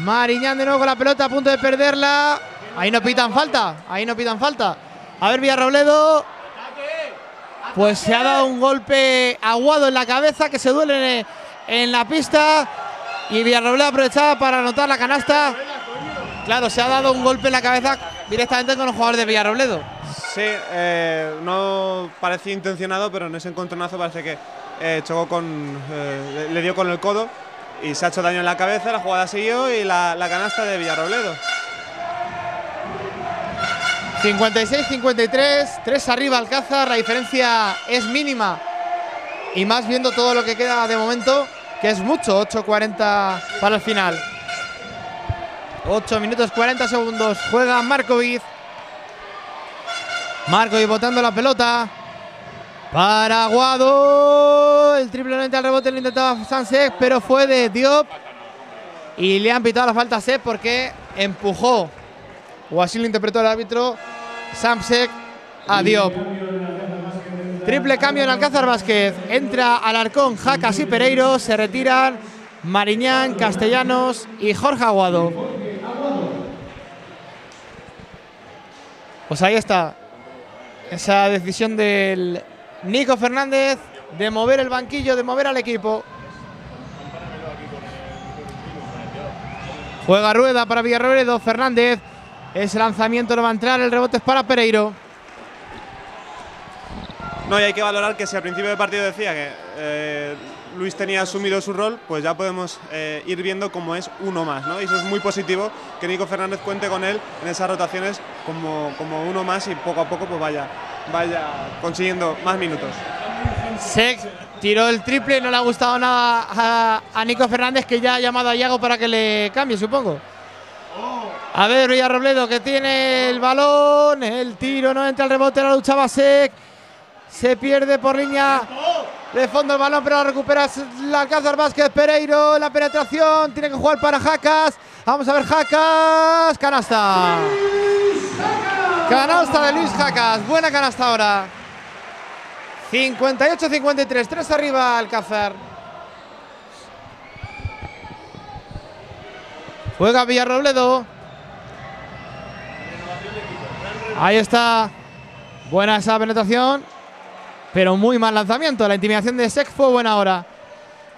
Mariñán de nuevo con la pelota a punto de perderla. Ahí no pitan falta, ahí no pitan falta. A ver Villarrobledo. Pues se ha dado un golpe aguado en la cabeza que se duele en, la pista. Y Villarrobledo aprovechaba para anotar la canasta. Claro, se ha dado un golpe en la cabeza directamente con los jugadores de Villarrobledo. Sí, eh, no parecía intencionado, pero en ese encontronazo parece que eh, chocó con. eh, le, dio con el codo y se ha hecho daño en la cabeza. La jugada siguió y la canasta de Villarrobledo. 56-53, 3 arriba Alcázar, la diferencia es mínima. Y más viendo todo lo que queda de momento, que es mucho, 8-40 para el final. 8 minutos 40 segundos, juega Markovic. Markovic botando la pelota. Para Guado, el triple entra al rebote, lo intentaba Sansek, pero fue de Diop. Y le han pitado la falta a Sep porque empujó o así lo interpretó el árbitro Samsek a Diop. Triple cambio en Alcázar Vázquez. Entra Alarcón, Jacas y Pereiro. Se retiran Mariñán, Castellanos y Jorge Aguado. Pues ahí está. Esa decisión del Nico Fernández de mover el banquillo, de mover al equipo. Juega rueda para Villarrobledo, Fernández. Ese lanzamiento no va a entrar, el rebote es para Pereiro. No, y hay que valorar que si al principio del partido decía que eh, Luis tenía asumido su rol, pues ya podemos eh, ir viendo cómo es uno más, ¿no? Y eso es muy positivo que Nico Fernández cuente con él en esas rotaciones como, como uno más y poco a poco pues vaya, vaya consiguiendo más minutos. Sek tiró el triple, no le ha gustado nada a, a Nico Fernández, que ya ha llamado a Iago para que le cambie, supongo. A ver, Villarrobledo que tiene el balón, el tiro no entra el rebote, la luchaba Sek. Se pierde por línea de fondo el balón, pero la recupera la Alcázar Vázquez Pereiro. La penetración tiene que jugar para Jacas. Vamos a ver Jacas. Canasta. Canasta de Luis Jacas. Buena canasta ahora. 58-53. 3 arriba Alcázar. Juega Villarrobledo. Ahí está. Buena esa penetración. Pero muy mal lanzamiento. La intimidación de Sek fue buena ahora.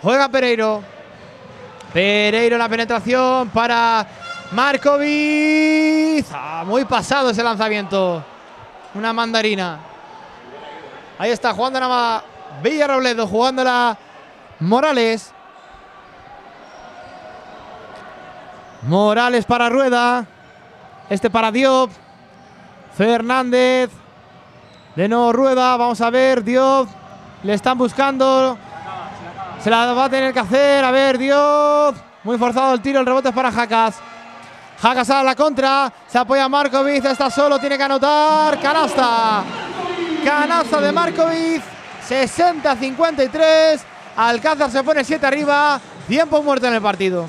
Juega Pereiro. Pereiro la penetración para Markovic. Ah, muy pasado ese lanzamiento. Una mandarina. Ahí está jugando nada más Villarrobledo. Jugándola Morales. Morales para Rueda. Este para Diop. Fernández. De nuevo Rueda. Vamos a ver. Diop. Le están buscando. Se la va a tener que hacer. A ver, Diop. Muy forzado el tiro. El rebote es para Jacas. Jacas a la contra. Se apoya Markovic. Está solo. Tiene que anotar. Canasta. Canaza de Markovic. 60-53. Alcázar se pone 7 arriba. Tiempo muerto en el partido.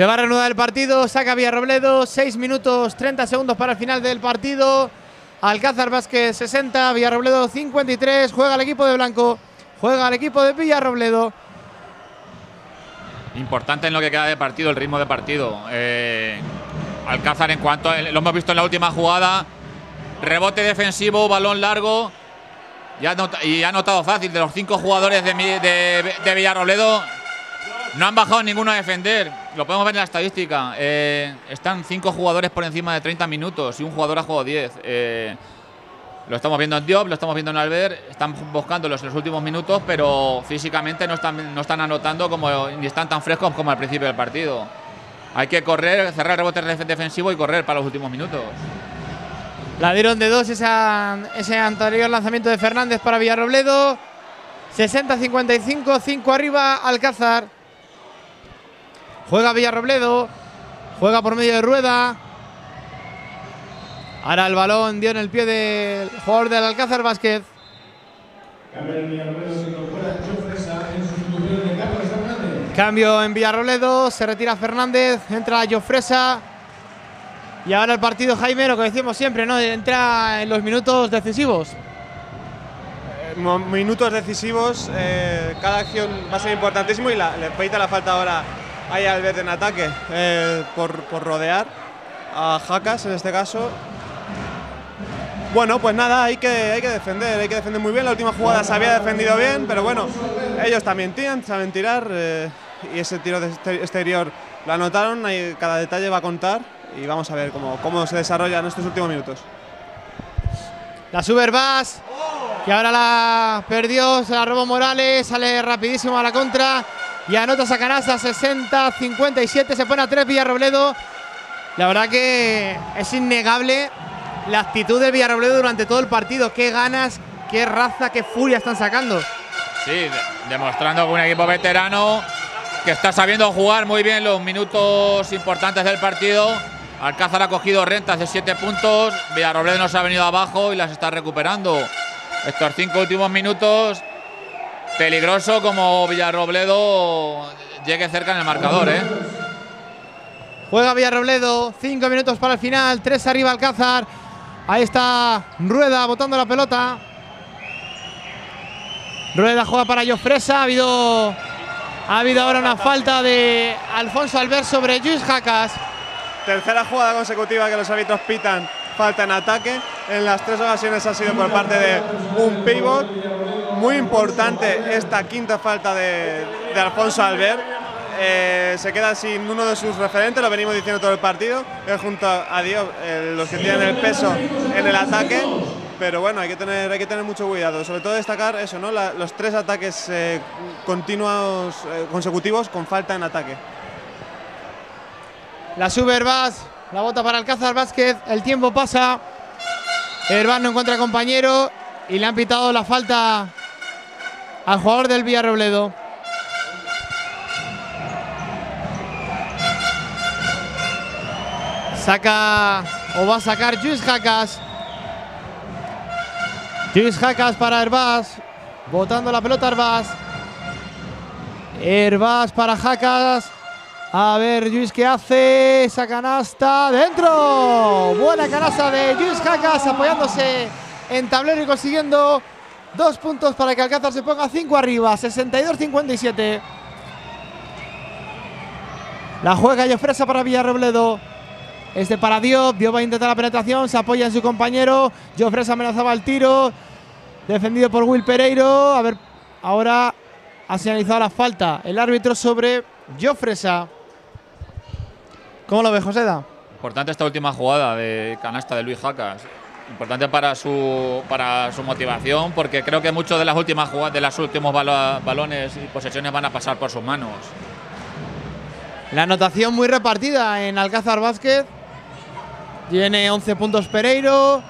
Se va a reanudar el partido, saca Villarrobledo, 6 minutos 30 segundos para el final del partido. Alcázar Vázquez 60, Villarrobledo 53, juega el equipo de Blanco, juega el equipo de Villarrobledo. Importante en lo que queda de partido, el ritmo de partido. Eh, Alcázar en cuanto, lo hemos visto en la última jugada, rebote defensivo, balón largo. y ha notado fácil, de los cinco jugadores de, de, no han bajado ninguno a defender. Lo podemos ver en la estadística. Eh, están cinco jugadores por encima de 30 minutos y un jugador ha jugado 10. Eh, lo estamos viendo en Diop, lo estamos viendo en Albert. Están buscándolos en los últimos minutos, pero físicamente no están, no están anotando como, ni están tan frescos como al principio del partido. Hay que correr, cerrar el rebote defensivo y correr para los últimos minutos. La dieron de dos ese anterior lanzamiento de Fernández para Villarrobledo. 60-55, 5 arriba, Alcázar. Juega Villarrobledo. Juega por medio de rueda. Ahora el balón dio en el pie del jugador del Alcázar Vázquez. Cambio en Villarrobledo, se retira Fernández, entra Jofresa. Y ahora el partido Jaime, lo que decimos siempre, ¿no? Entra en los minutos decisivos. Eh, minutos decisivos, eh, cada acción va a ser importantísimo y la, le peita la falta ahora Ahí Albert en ataque eh, por, rodear a Jacas en este caso. Bueno, pues nada, hay que, hay que defender, hay que defender muy bien. La última jugada se había defendido bien, pero bueno, ellos también tiran, saben tirar eh, y ese tiro de este, exterior lo anotaron. Cada detalle va a contar y vamos a ver cómo, cómo se desarrolla en estos últimos minutos. La Superbass, que ahora la perdió, se la robó Morales, sale rapidísimo a la contra y anota esa canasta 60-57. Se pone a 3 Villarrobledo. La verdad que es innegable la actitud de Villarrobledo durante todo el partido. Qué ganas, qué raza, qué furia están sacando. Sí, demostrando que un equipo veterano que está sabiendo jugar muy bien los minutos importantes del partido. Alcázar ha cogido rentas de 7 puntos. Villarrobledo nos ha venido abajo y las está recuperando. Estos cinco últimos minutos Peligroso como Villarrobledo llegue cerca en el marcador, ¿eh? Juega Villarrobledo, cinco minutos para el final, tres arriba Alcázar. Ahí está Rueda botando la pelota. Rueda juega para Jofresa. Ha habido, ha habido ahora una falta de Alfonso Albert sobre Luis Jacas. Tercera jugada consecutiva que los árbitros pitan falta en ataque. En las tres ocasiones ha sido por parte de un pivot. Muy importante esta quinta falta de, Alfonso Albert. Eh, se queda sin uno de sus referentes, lo venimos diciendo todo el partido, es junto a Dios eh, los que tienen el peso en el ataque, pero bueno, hay que tener, hay que tener mucho cuidado, sobre todo destacar eso, ¿no? los tres ataques eh, continuos, consecutivos con falta en ataque. La Superbas la bota para Alcázar Vázquez. El tiempo pasa. Herván no encuentra compañero. Y le han pitado la falta al jugador del Villarrobledo. Saca o va a sacar Juiz Jacas. Juiz Jacas para Herbás. Botando la pelota Herbás. Herbás para Jacas. A ver, Luis ¿qué hace? Esa canasta dentro. Buena canasta de Luis Jacas apoyándose en tablero y consiguiendo dos puntos para que Alcázar se ponga cinco arriba. 62-57. La juega Jofresa para Villarrobledo. Este para Diop. Diop va a intentar la penetración. Se apoya en su compañero. Jofresa amenazaba el tiro. Defendido por Will Pereiro. A ver, ahora ha señalizado la falta. El árbitro sobre Jofresa. ¿Cómo lo ves, Joseda? Importante esta última jugada de canasta de Luis Jacas. Importante para su, para su motivación, porque creo que muchos de las últimas jugadas, de los últimos balones y posesiones van a pasar por sus manos. La anotación muy repartida en Alcázar Vázquez. Tiene 11 puntos Pereiro,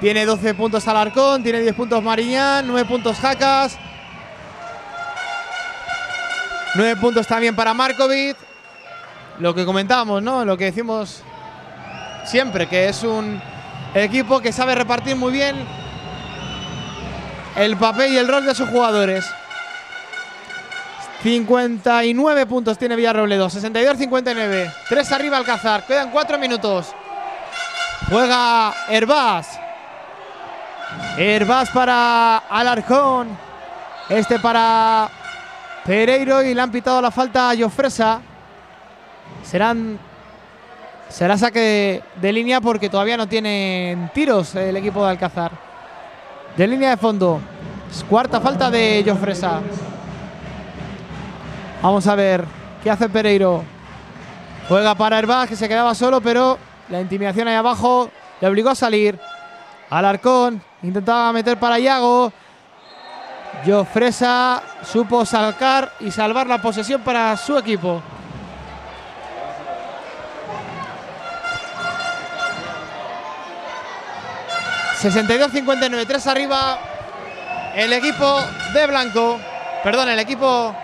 tiene 12 puntos Alarcón, tiene 10 puntos Mariñán, 9 puntos Jacas, 9 puntos también para Markovic, lo que comentábamos, ¿no? Lo que decimos siempre, que es un equipo que sabe repartir muy bien el papel y el rol de sus jugadores. 59 puntos tiene Villarrobledo, 62-59. 3 arriba Alcázar, quedan 4 minutos. Juega Herbás. Herbás para Alarcón. Este para Pereiro y le han pitado la falta a Jofresa. Serán. Será saque de, línea porque todavía no tienen tiros el equipo de Alcázar. De línea de fondo. Cuarta falta de Jofresa. Vamos a ver qué hace Pereiro. Juega para Herbaz, que se quedaba solo, pero la intimidación ahí abajo le obligó a salir. Alarcón intentaba meter para Iago. Jofresa supo salcar y salvar la posesión para su equipo. ...62-59, 3 arriba... ...el equipo de Blanco... ...perdón, el equipo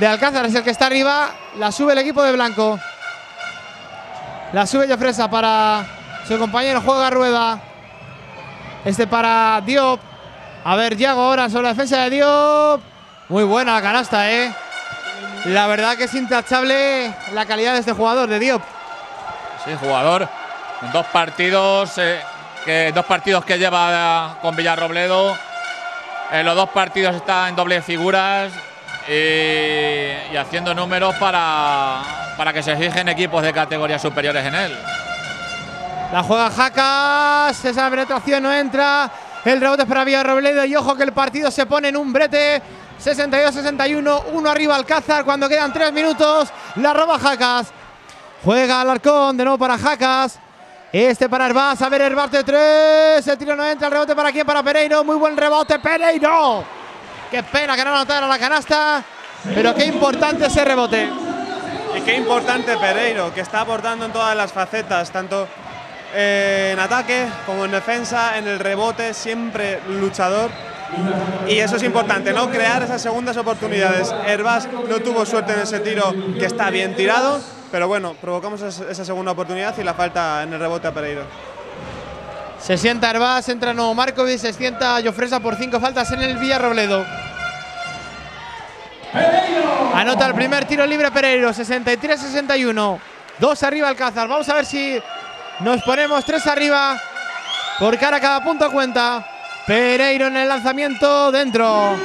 de Alcázar es el que está arriba. La sube el equipo de Blanco. La sube Jofresa para su compañero. Juega Rueda. Este para Diop. A ver, Diago ahora sobre la defensa de Diop. Muy buena la canasta, ¿eh? La verdad que es intachable la calidad de este jugador, de Diop. Sí, jugador. Dos partidos, eh, que, dos partidos que lleva con Villarrobledo. En los dos partidos está en doble figuras y, haciendo números para, para que se fijen equipos de categorías superiores en él. La juega Jacas, esa penetración no entra. El rebote es para Villarrobledo y ojo que el partido se pone en un brete. 62-61, uno arriba Alcázar cuando quedan tres minutos. La roba Jacas. Juega Alarcón, de nuevo para Jacas. Este para Herbaz, a ver Herbaz de tres. El tiro no entra, el rebote para quién, para Pereiro. Muy buen rebote, Pereiro. Qué pena que no anotara la canasta, pero qué importante ese rebote. Y qué importante Pereiro, que está aportando en todas las facetas, tanto eh, en ataque como en defensa, en el rebote, siempre luchador. Y eso es importante, ¿no? Crear esas segundas oportunidades. Herbás no tuvo suerte en ese tiro que está bien tirado, pero bueno, provocamos esa segunda oportunidad y la falta en el rebote a Pereiro. Se sienta Herbás, entra nuevo Markovic, se sienta Jofresa por cinco faltas en el Villarrobledo. Anota el primer tiro libre Pereiro, 63-61. Dos arriba Alcázar. Vamos a ver si nos ponemos tres arriba. Por cara cada punto cuenta. Pereiro en el lanzamiento dentro.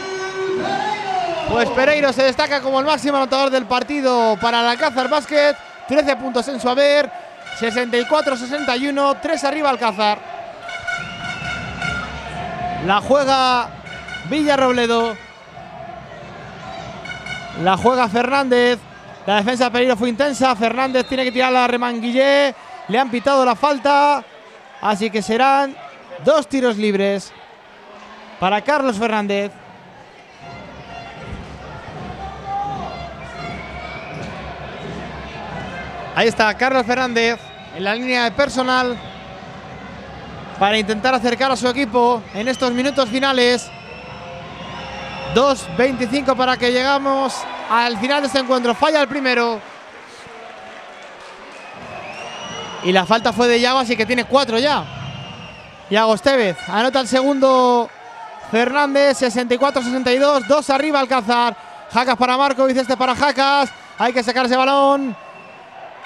Pues Pereiro se destaca como el máximo anotador del partido para el Alcázar Basket. 13 puntos en su haber. 64-61. Tres arriba Alcázar. La juega Villarrobledo. La juega Fernández. La defensa de Pereiro fue intensa. Fernández tiene que tirar la remanguillé. Le han pitado la falta. Así que serán dos tiros libres para Carlos Fernández. Ahí está Carlos Fernández en la línea de personal para intentar acercar a su equipo en estos minutos finales. 2.25 para que llegamos al final de este encuentro. Falla el primero. Y la falta fue de Yago, así que tiene cuatro ya. Yago Estevez. Anota el segundo Fernández, 64-62. Dos arriba Alcázar. Jacas para Markovic, este para Jacas. Hay que sacar ese balón.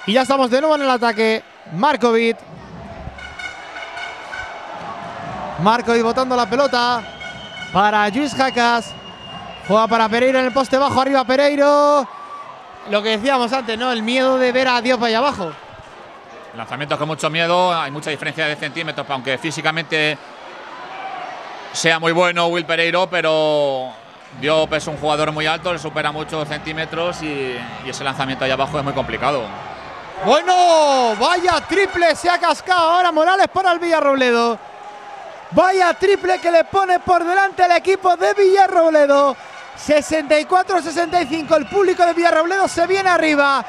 Y ya estamos de nuevo en el ataque. Markovic Marco y botando la pelota para Luis Jacas. Juega para Pereiro en el poste bajo, arriba Pereiro. Lo que decíamos antes, ¿no? El miedo de ver a Diop ahí abajo. Lanzamientos con mucho miedo, hay mucha diferencia de centímetros, aunque físicamente sea muy bueno Will Pereiro, pero Diop es un jugador muy alto, le supera muchos centímetros y, ese lanzamiento ahí abajo es muy complicado. Bueno, vaya triple, se ha cascado ahora Morales para el Villarrobledo. Vaya triple que le pone por delante el equipo de Villarrobledo. 64-65. El público de Villarrobledo se viene arriba.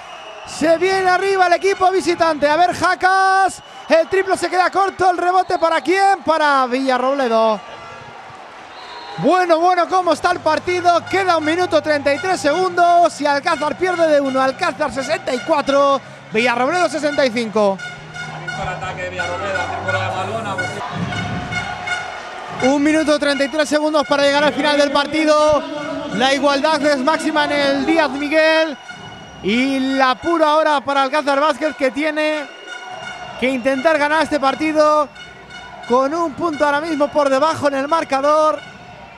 Se viene arriba el equipo visitante. A ver, Jacas. El triple se queda corto. El rebote para quién? Para Villarrobledo. Bueno, bueno, ¿cómo está el partido? Queda un minuto 33 segundos y Alcázar pierde de uno. Alcázar 64, Villarrobledo 65. Un minuto 33 segundos para llegar al final del partido. La igualdad es máxima en el Díaz Miguel. Y la pura hora para Alcázar Vázquez que tiene que intentar ganar este partido con un punto ahora mismo por debajo en el marcador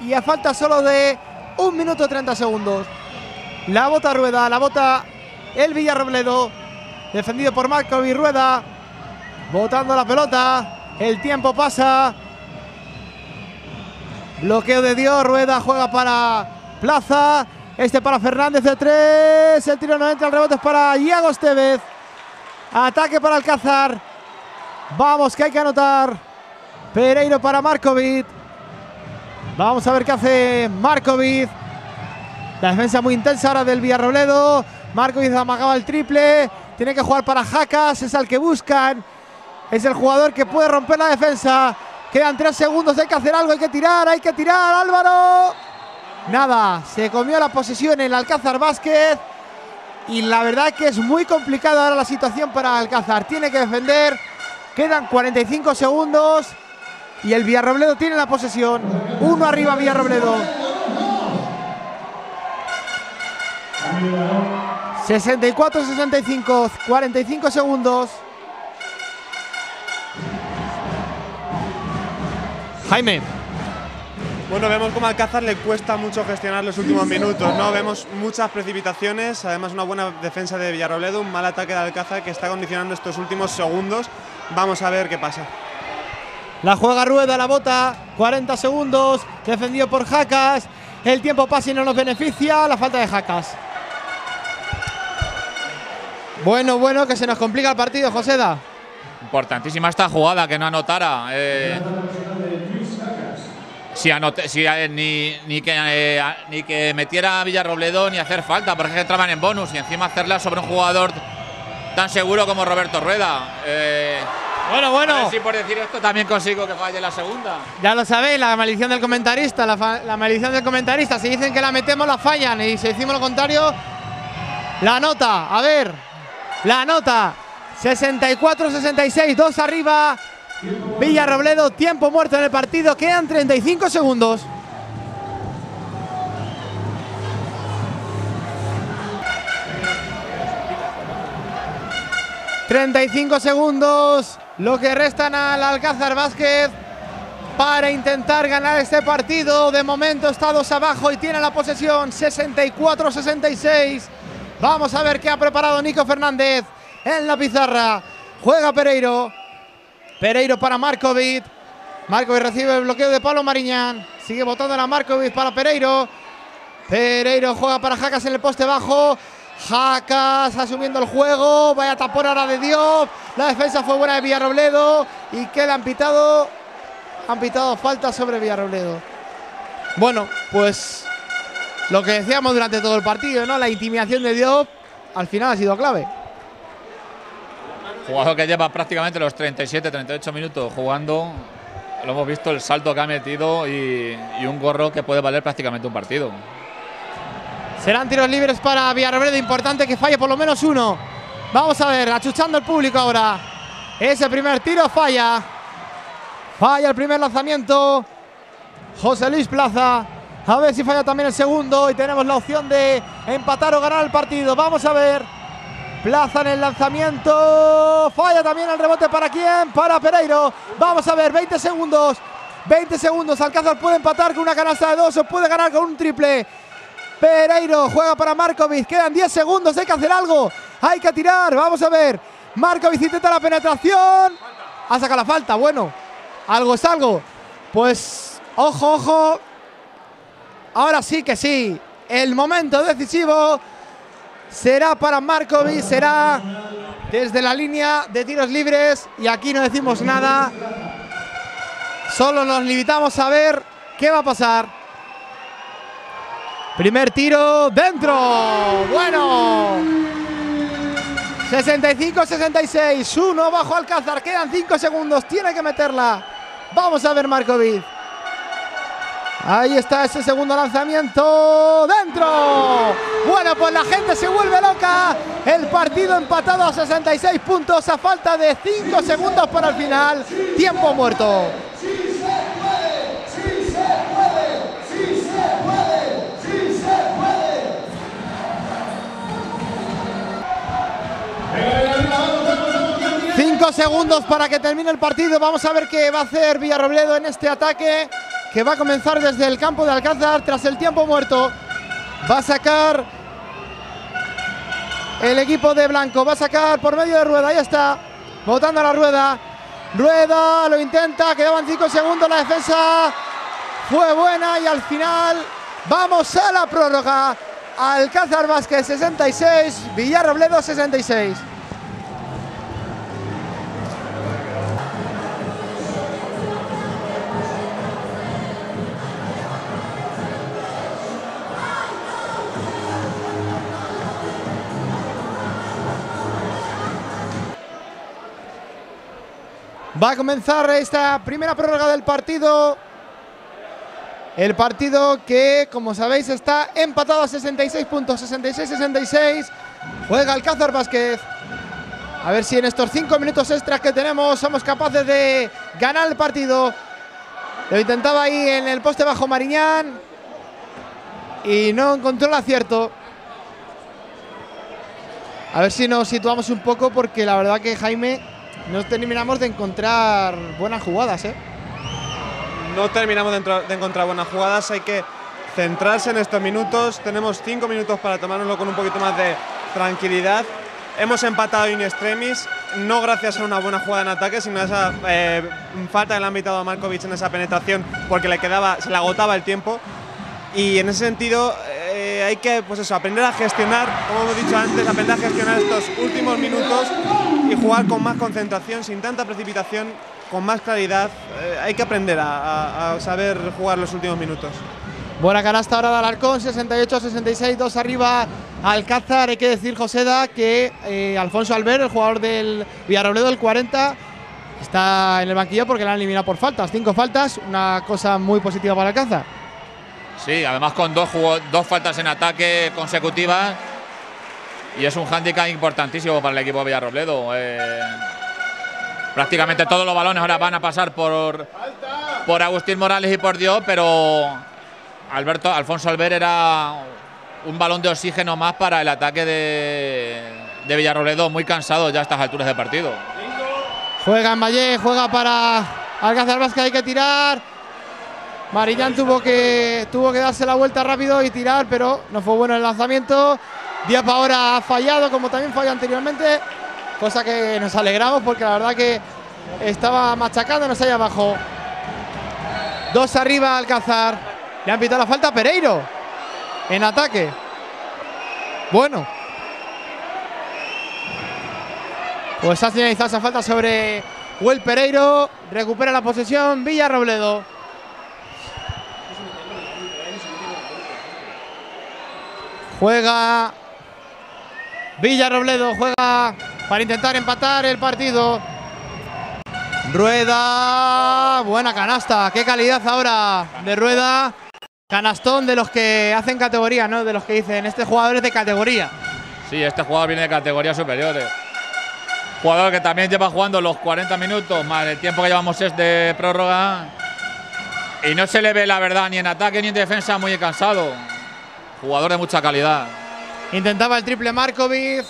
y a falta solo de un minuto 30 segundos. La bota Rueda, la bota el Villarrobledo, defendido por Marco Rueda, botando la pelota, el tiempo pasa. Bloqueo de Dios, Rueda juega para Plaza, este para Fernández de tres, el tiro no entra, el rebote es para Iago Estevez. Ataque para Alcázar. Vamos, que hay que anotar. Pereiro para Markovic. Vamos a ver qué hace Markovic. La defensa muy intensa ahora del Villarrobledo. Markovic amagaba el triple. Tiene que jugar para Jacas. Es al que buscan. Es el jugador que puede romper la defensa. Quedan tres segundos. Hay que hacer algo. Hay que tirar. Hay que tirar. Álvaro. Nada. Se comió la posesión el Alcázar Vázquez. Y la verdad que es muy complicada ahora la situación para Alcázar. Tiene que defender. Quedan 45 segundos. Y el Villarrobledo tiene la posesión. Uno arriba Villarrobledo. 64-65, 45 segundos. Jaime. Bueno, vemos como Alcázar le cuesta mucho gestionar los últimos minutos, ¿no? Vemos muchas precipitaciones, además una buena defensa de Villarrobledo, un mal ataque de Alcázar que está condicionando estos últimos segundos. Vamos a ver qué pasa. La juega Rueda, la bota, 40 segundos, defendido por Jacas. El tiempo pasa y no nos beneficia, la falta de Jacas. Bueno, bueno, que se nos complica el partido, Joseda. Importantísima esta jugada, que no anotara. Eh, si, anote, si eh, ni, ni, que, eh, ni que metiera a Villarrobledo ni hacer falta, porque entraban en bonus y encima hacerla sobre un jugador tan seguro como Roberto Rueda. Eh, bueno, bueno. A ver si por decir esto también consigo que falle la segunda. Ya lo sabéis, la maldición del comentarista, la, la, maldición del comentarista. Si dicen que la metemos, la fallan. Y si decimos lo contrario, la nota. A ver, la nota. 64-66, dos arriba. Villarrobledo, tiempo muerto en el partido. Quedan 35 segundos. 35 segundos, lo que restan al Alcázar Vázquez para intentar ganar este partido. De momento está dos abajo y tiene la posesión 64-66. Vamos a ver qué ha preparado Nico Fernández en la pizarra. Juega Pereiro. Pereiro para Markovic. Markovic recibe el bloqueo de Pablo Mariñán. Sigue botando a Markovic para Pereiro. Pereiro juega para Jacas en el poste bajo. Jacas asumiendo el juego. Vaya tapón ahora de Dios. La defensa fue buena de Villarrobledo. Y queda han pitado. Han pitado falta sobre Villarrobledo. Bueno, pues lo que decíamos durante todo el partido, ¿no? La intimidación de Dios al final ha sido clave. Jugador que lleva prácticamente los 37-38 minutos jugando. Lo hemos visto, el salto que ha metido y, y un gorro que puede valer prácticamente un partido. Serán tiros libres para Villarrobledo. Importante que falle por lo menos uno. Vamos a ver, achuchando el público ahora. Ese primer tiro falla. Falla el primer lanzamiento. José Luis Plaza. A ver si falla también el segundo. Y tenemos la opción de empatar o ganar el partido. Vamos a ver. Plaza en el lanzamiento. Falla también el rebote. ¿Para quién? Para Pereiro. Vamos a ver, 20 segundos. 20 segundos. Alcázar puede empatar con una canasta de dos o puede ganar con un triple. Pereiro juega para Markovic. Quedan 10 segundos. Hay que hacer algo. Hay que tirar. Vamos a ver. Markovic intenta la penetración. Ha sacado la falta. Bueno, algo es algo. Pues, ojo, ojo. Ahora sí que sí. El momento decisivo será para Markovic. Será desde la línea de tiros libres. Y aquí no decimos nada. Solo nos limitamos a ver qué va a pasar. Primer tiro dentro. Bueno. 65-66. Uno bajo Alcázar. Quedan 5 segundos. Tiene que meterla. Vamos a ver Markovic. Ahí está ese segundo lanzamiento. ¡Dentro! Bueno, pues la gente se vuelve loca. El partido empatado a 66 puntos a falta de 5 segundos para el final. Tiempo muerto. Cinco segundos para que termine el partido. Vamos a ver qué va a hacer Villarrobledo en este ataque que va a comenzar desde el campo de Alcázar tras el tiempo muerto. Va a sacar el equipo de Blanco. Va a sacar por medio de rueda. Ahí está. Botando la rueda. Rueda lo intenta. Quedaban cinco segundos. La defensa fue buena y al final vamos a la prórroga. Alcázar Vázquez 66, Villarrobledo 66. Va a comenzar esta primera prórroga del partido. El partido que, como sabéis, está empatado a 66 puntos, 66-66. Juega Alcázar Vázquez. A ver si en estos cinco minutos extras que tenemos somos capaces de ganar el partido. Lo intentaba ahí en el poste bajo Mariñán y no encontró el acierto. A ver si nos situamos un poco porque la verdad que Jaime no terminamos de encontrar buenas jugadas, ¿eh? No terminamos de, encontrar buenas jugadas, hay que centrarse en estos minutos. Tenemos cinco minutos para tomárnoslo con un poquito más de tranquilidad. Hemos empatado in extremis, no gracias a una buena jugada en ataque, sino a esa eh, falta que le han invitado a Markovic en esa penetración porque le quedaba, se le agotaba el tiempo. Y en ese sentido eh, hay que pues eso, aprender a gestionar, como hemos dicho antes, aprender a gestionar estos últimos minutos y jugar con más concentración, sin tanta precipitación, con más claridad. Eh, hay que aprender a, saber jugar los últimos minutos. Buena canasta ahora de Alarcón, 68-66, dos arriba Alcázar. Hay que decir, Joseda, que eh, Alfonso Albert, el jugador del Villarrobledo del 40, está en el banquillo porque le han eliminado por faltas. Cinco faltas, una cosa muy positiva para Alcázar. Sí, además con dos, dos faltas en ataque consecutivas. Y es un hándicap importantísimo para el equipo de Villarrobledo. Eh, prácticamente todos los balones ahora van a pasar por, por Agustín Morales y por Dios, pero Alberto, Alfonso Albert era un balón de oxígeno más para el ataque de, de Villarrobledo, muy cansado ya a estas alturas de partido. Juega en Valle, juega para Alcázar Vázquez, hay que tirar. Mariñán tuvo que, tuvo que darse la vuelta rápido y tirar, pero no fue bueno el lanzamiento. Diop ahora ha fallado, como también falló anteriormente, cosa que nos alegramos porque la verdad que estaba machacándonos ahí abajo. Dos arriba Alcázar. Le han pitado la falta a Pereiro en ataque. Bueno, Pues ha finalizado esa falta sobre Will Pereiro. Recupera la posesión Villarrobledo. Juega Villarrobledo, juega para intentar empatar el partido. Rueda, buena canasta, qué calidad ahora de Rueda. Canastón de los que hacen categoría, ¿no? De los que dicen, este jugador es de categoría. Sí, este jugador viene de categorías superiores. Jugador que también lleva jugando los 40 minutos más el tiempo que llevamos es de prórroga. Y no se le ve la verdad ni en ataque ni en defensa muy cansado. Jugador de mucha calidad. Intentaba el triple Markovic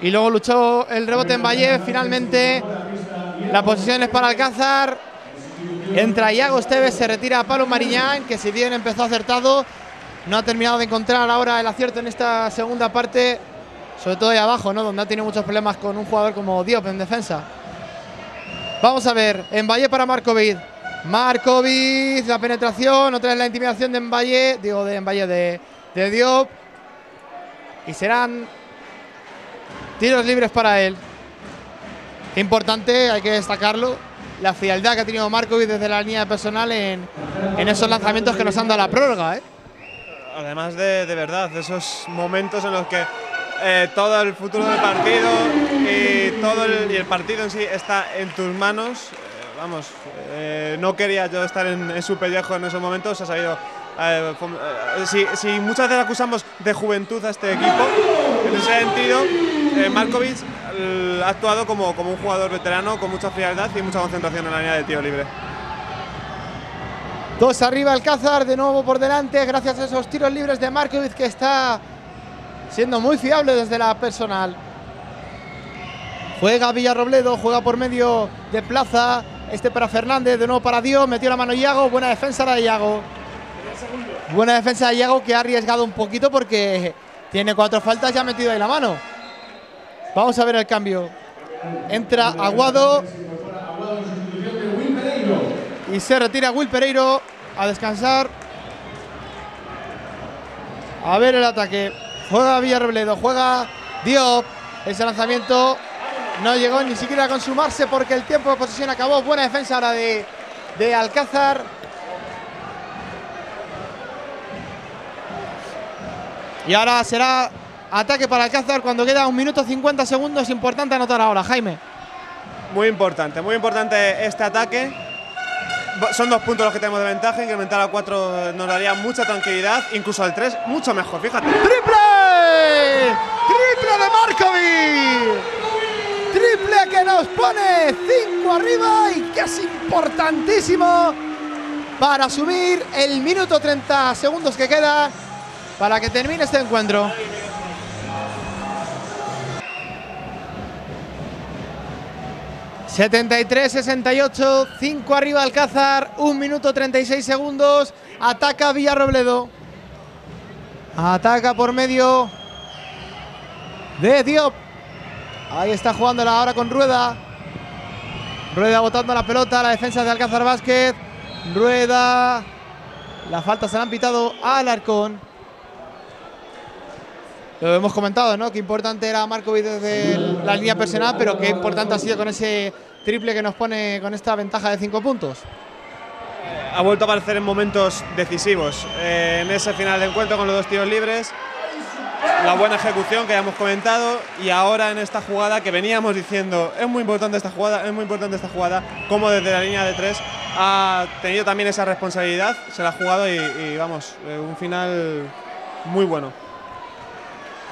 y luego luchó el rebote en Valle. Finalmente la posición es para Alcázar. Entra Iago Esteves, se retira a Pablo Mariñán, que si bien empezó acertado, no ha terminado de encontrar ahora el acierto en esta segunda parte, sobre todo ahí abajo, ¿no? donde ha tenido muchos problemas con un jugador como Diop en defensa. Vamos a ver, en Valle para Markovic. Markovic, la penetración, otra vez la intimidación de Valle, digo de Valle de, de Diop. Y serán tiros libres para él. Importante, hay que destacarlo, la frialdad que ha tenido Markovic desde la línea personal en, en esos lanzamientos que nos han dado la prórroga. ¿eh? Además de, de verdad, esos momentos en los que eh, todo el futuro del partido y todo el, y el partido en sí está en tus manos. eh, vamos, eh, no quería yo estar en, su pellejo en esos momentos, ha sabido... Eh, si, si, muchas veces acusamos de juventud a este equipo, en ese sentido, Markovic ha actuado como, como un jugador veterano con mucha frialdad y mucha concentración en la línea de tiro libre. Dos arriba Alcázar, de nuevo por delante, gracias a esos tiros libres de Markovic que está siendo muy fiable desde la personal. Juega Villarrobledo, juega por medio de Plaza. Este para Fernández, de nuevo para Dios, metió la mano Iago, buena defensa de Iago. Buena defensa de Iago que ha arriesgado un poquito porque tiene cuatro faltas y ha metido ahí la mano. Vamos a ver el cambio. Entra Aguado. Y se retira Will Pereiro a descansar. A ver el ataque. Juega Villarrobledo, juega Diop. Ese lanzamiento no llegó ni siquiera a consumarse porque el tiempo de posesión acabó. Buena defensa ahora de, de Alcázar. Y ahora será ataque para Alcázar cuando queda un minuto 50 segundos. Importante anotar ahora, Jaime. Muy importante, muy importante este ataque. Son dos puntos los que tenemos de ventaja. Incrementar a cuatro nos daría mucha tranquilidad. Incluso al tres, mucho mejor, fíjate. ¡Triple! ¡Triple de Markovic! Triple que nos pone 5 arriba y que es importantísimo para subir el minuto 30 segundos que queda para que termine este encuentro. ...73-68... ...5 arriba Alcázar... ...1 minuto 36 segundos... ...ataca Villarrobledo... ...ataca por medio... ...de Diop... Ahí está jugándola ahora con Rueda. Rueda botando la pelota, la defensa de Alcázar Vázquez. Rueda. La falta se la han pitado al Arcón. Lo hemos comentado, ¿no? Qué importante era Markovic desde la línea personal, pero qué importante ha sido con ese triple que nos pone con esta ventaja de cinco puntos. Ha vuelto a aparecer en momentos decisivos. Eh, en ese final de encuentro con los dos tiros libres la buena ejecución que ya hemos comentado y ahora en esta jugada que veníamos diciendo es muy importante esta jugada, es muy importante esta jugada, como desde la línea de tres ha tenido también esa responsabilidad, se la ha jugado y, vamos, eh, un final muy bueno.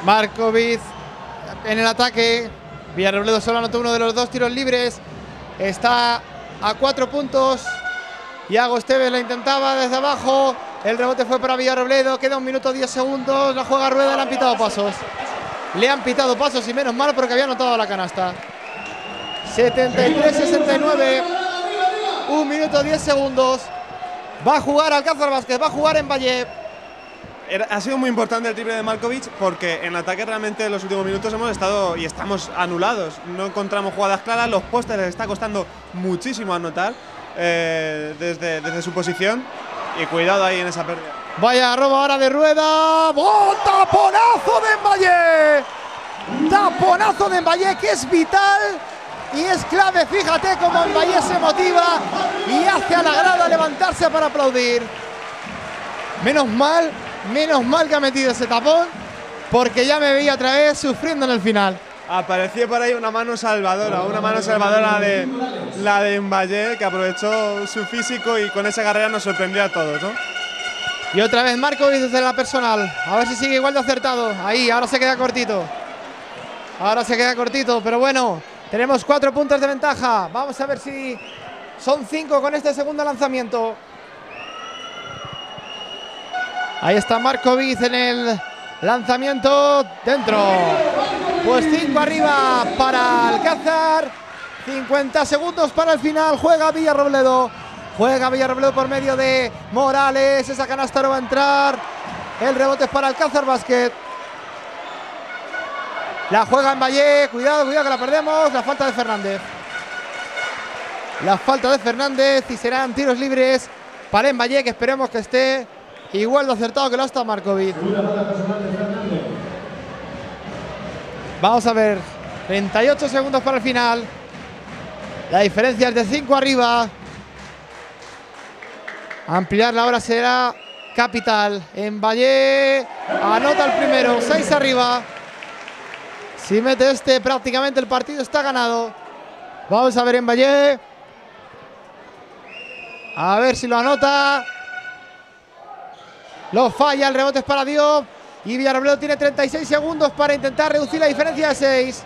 Markovic en el ataque, Villarrobledo solo anotó uno de los dos tiros libres, está a cuatro puntos, Iago Esteves lo intentaba desde abajo, el rebote fue para Villarrobledo. Queda un minuto 10 segundos. La juega Rueda. Le han pitado pasos. Le han pitado pasos y menos mal porque había anotado la canasta. 73-69. Un minuto 10 segundos. Va a jugar Alcázar Vázquez. Va a jugar en Valle. Ha sido muy importante el triple de Markovic porque en ataque realmente en los últimos minutos hemos estado y estamos anulados. No encontramos jugadas claras. Los postes les está costando muchísimo anotar eh, desde, desde su posición. Y cuidado ahí en esa pérdida. Vaya robo ahora de rueda. ¡Oh, taponazo de Valle! Taponazo de Valle que es vital y es clave. Fíjate cómo Valle se motiva y hace a la grada levantarse para aplaudir. Menos mal, menos mal que ha metido ese tapón porque ya me veía otra vez sufriendo en el final. Apareció por ahí una mano salvadora, una mano salvadora de la de Mbaye, que aprovechó su físico y con esa carrera nos sorprendió a todos, ¿no? Y otra vez Marco desde la personal. A ver si sigue igual de acertado. Ahí, ahora se queda cortito. Ahora se queda cortito, pero bueno, tenemos cuatro puntos de ventaja. Vamos a ver si son cinco con este segundo lanzamiento. Ahí está Markovic en el lanzamiento dentro. Pues 5 arriba para Alcázar. 50 segundos para el final. Juega Villarrobledo. Juega Villarrobledo por medio de Morales. Esa canasta no va a entrar. El rebote es para Alcázar Basket. La juega en Valle. Cuidado, cuidado que la perdemos. La falta de Fernández. La falta de Fernández y serán tiros libres para en Valle que esperemos que esté igual de acertado que lo está Markovic. Vamos a ver. 38 segundos para el final. La diferencia es de 5 arriba. Ampliar la hora será capital. En Valle anota el primero. 6 arriba. Si mete este, prácticamente el partido está ganado. Vamos a ver en Valle. A ver si lo anota. Lo falla, el rebote es para Diop. Y Villarrobledo tiene 36 segundos para intentar reducir la diferencia de 6.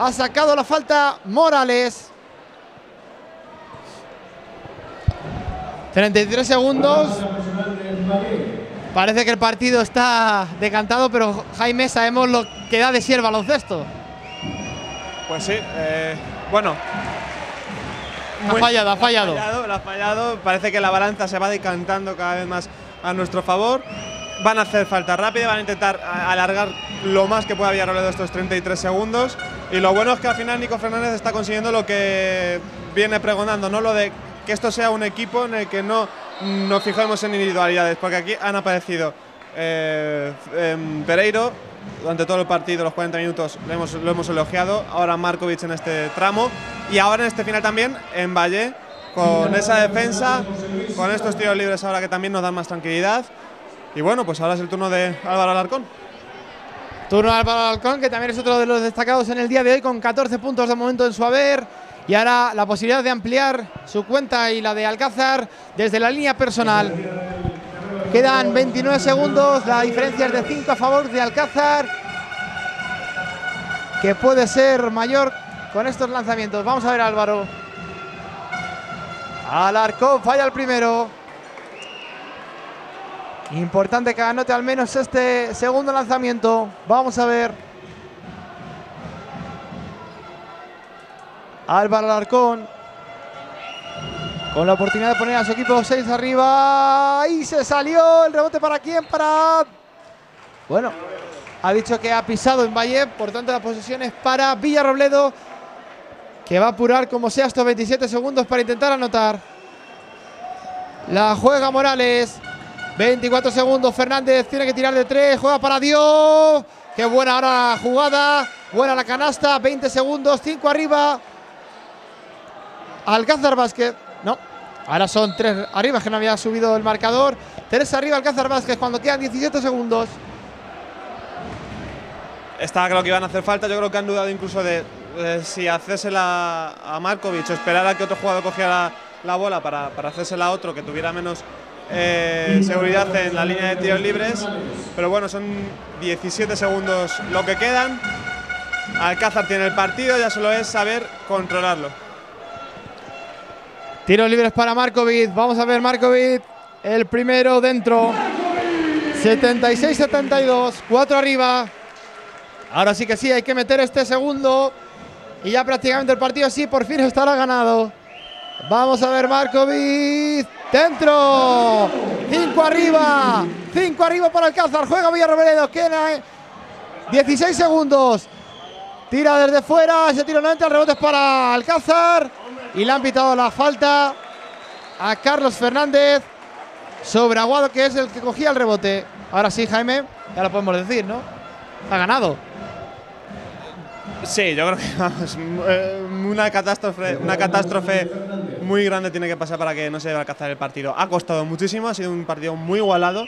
Ha sacado la falta Morales. 33 segundos. Parece que el partido está decantado, pero Jaime, sabemos lo que da de sí el baloncesto. Pues sí, eh, bueno. Ha fallado, ha fallado. fallado, ha fallado. Parece que la balanza se va decantando cada vez más a nuestro favor. Van a hacer falta rápida, van a intentar alargar lo más que pueda Villarrobledo estos 33 segundos. Y lo bueno es que al final Nico Fernández está consiguiendo lo que viene pregonando, ¿no? Lo de que esto sea un equipo en el que no nos fijemos en individualidades, porque aquí han aparecido eh, em, Pereiro durante todo el partido, los 40 minutos, lo hemos, lo hemos elogiado. Ahora Markovic en este tramo y ahora en este final también en Valle, con esa defensa, con estos tiros libres ahora que también nos dan más tranquilidad. Y bueno, pues ahora es el turno de Álvaro Alarcón. Turno de Álvaro Alcón, que también es otro de los destacados en el día de hoy, con 14 puntos de momento en su haber. Y ahora la posibilidad de ampliar su cuenta y la de Alcázar desde la línea personal. Quedan 29 segundos, la diferencia es de 5 a favor de Alcázar, que puede ser mayor con estos lanzamientos. Vamos a ver Álvaro. Alarcón falla el primero. Importante que anote al menos este segundo lanzamiento. Vamos a ver. Álvaro Alarcón. Con la oportunidad de poner a su equipo 6 arriba. Y se salió. El rebote para quién? Para. Bueno, ha dicho que ha pisado en Valle. Por tanto, la posesión es para Villarrobledo. Que va a apurar como sea estos 27 segundos para intentar anotar. La juega Morales. 24 segundos. Fernández tiene que tirar de 3. Juega para Dios. Qué buena ahora la jugada. Buena la canasta. 20 segundos. 5 arriba. Alcázar Vázquez. No. Ahora son 3 arriba, que no había subido el marcador. 3 arriba Alcázar Vázquez cuando quedan 17 segundos. Estaba claro que iban a hacer falta. Yo creo que han dudado incluso de, de si hacérsela a Markovic o esperar a que otro jugador cogiera la, la bola para, para hacérsela a otro que tuviera menos eh, seguridad en la línea de tiros libres. Pero bueno, son 17 segundos lo que quedan. Alcázar tiene el partido, ya solo es saber controlarlo. Tiros libres para Markovic. Vamos a ver Markovic. El primero dentro. 76-72. 4 arriba. Ahora sí que sí, hay que meter este segundo. Y ya prácticamente el partido sí, por fin estará ganado. Vamos a ver Markovic. Dentro. 5 arriba. 5 arriba para Alcázar. Juega Villarrobledo. Queda 16 segundos. Tira desde fuera. Ese tiro no entra. El rebote es para Alcázar. Y le han pitado la falta a Carlos Fernández sobre Aguado, que es el que cogía el rebote. Ahora sí, Jaime, ya lo podemos decir, ¿no? Ha ganado. Sí, yo creo que vamos, eh, una catástrofe, una catástrofe muy grande tiene que pasar para que no se alcanzar el partido. Ha costado muchísimo, ha sido un partido muy igualado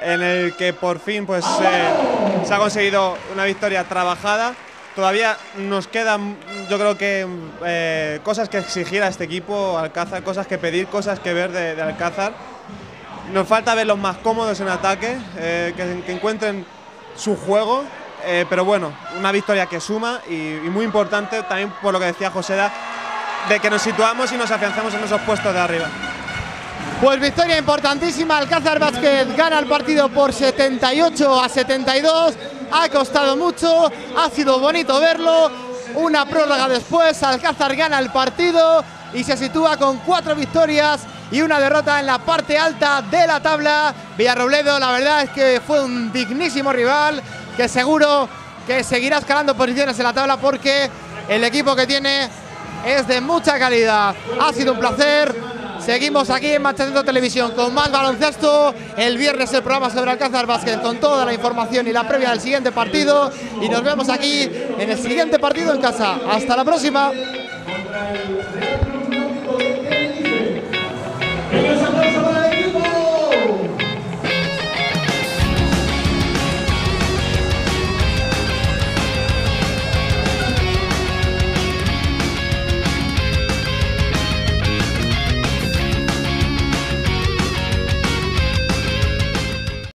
en el que por fin pues eh, se ha conseguido una victoria trabajada. Todavía nos quedan, yo creo que eh, cosas que exigir a este equipo, Alcázar, cosas que pedir, cosas que ver de, de Alcázar. Nos falta verlos más cómodos en ataque, que, que encuentren su juego, eh, pero bueno, una victoria que suma y, y muy importante también por lo que decía José de que nos situamos y nos afianzamos en esos puestos de arriba. Pues victoria importantísima. Alcázar Vázquez gana el partido por 78 a 72. Ha costado mucho, ha sido bonito verlo. Una prórroga después, Alcázar gana el partido y se sitúa con cuatro victorias y una derrota en la parte alta de la tabla. Villarrobledo, la verdad es que fue un dignísimo rival que seguro que seguirá escalando posiciones en la tabla porque el equipo que tiene es de mucha calidad. Ha sido un placer. Seguimos aquí en Manchester Televisión con más baloncesto. El viernes el programa sobre Alcázar Vázquez con toda la información y la previa del siguiente partido. Y nos vemos aquí en el siguiente partido en casa. Hasta la próxima. Beleza, beleza.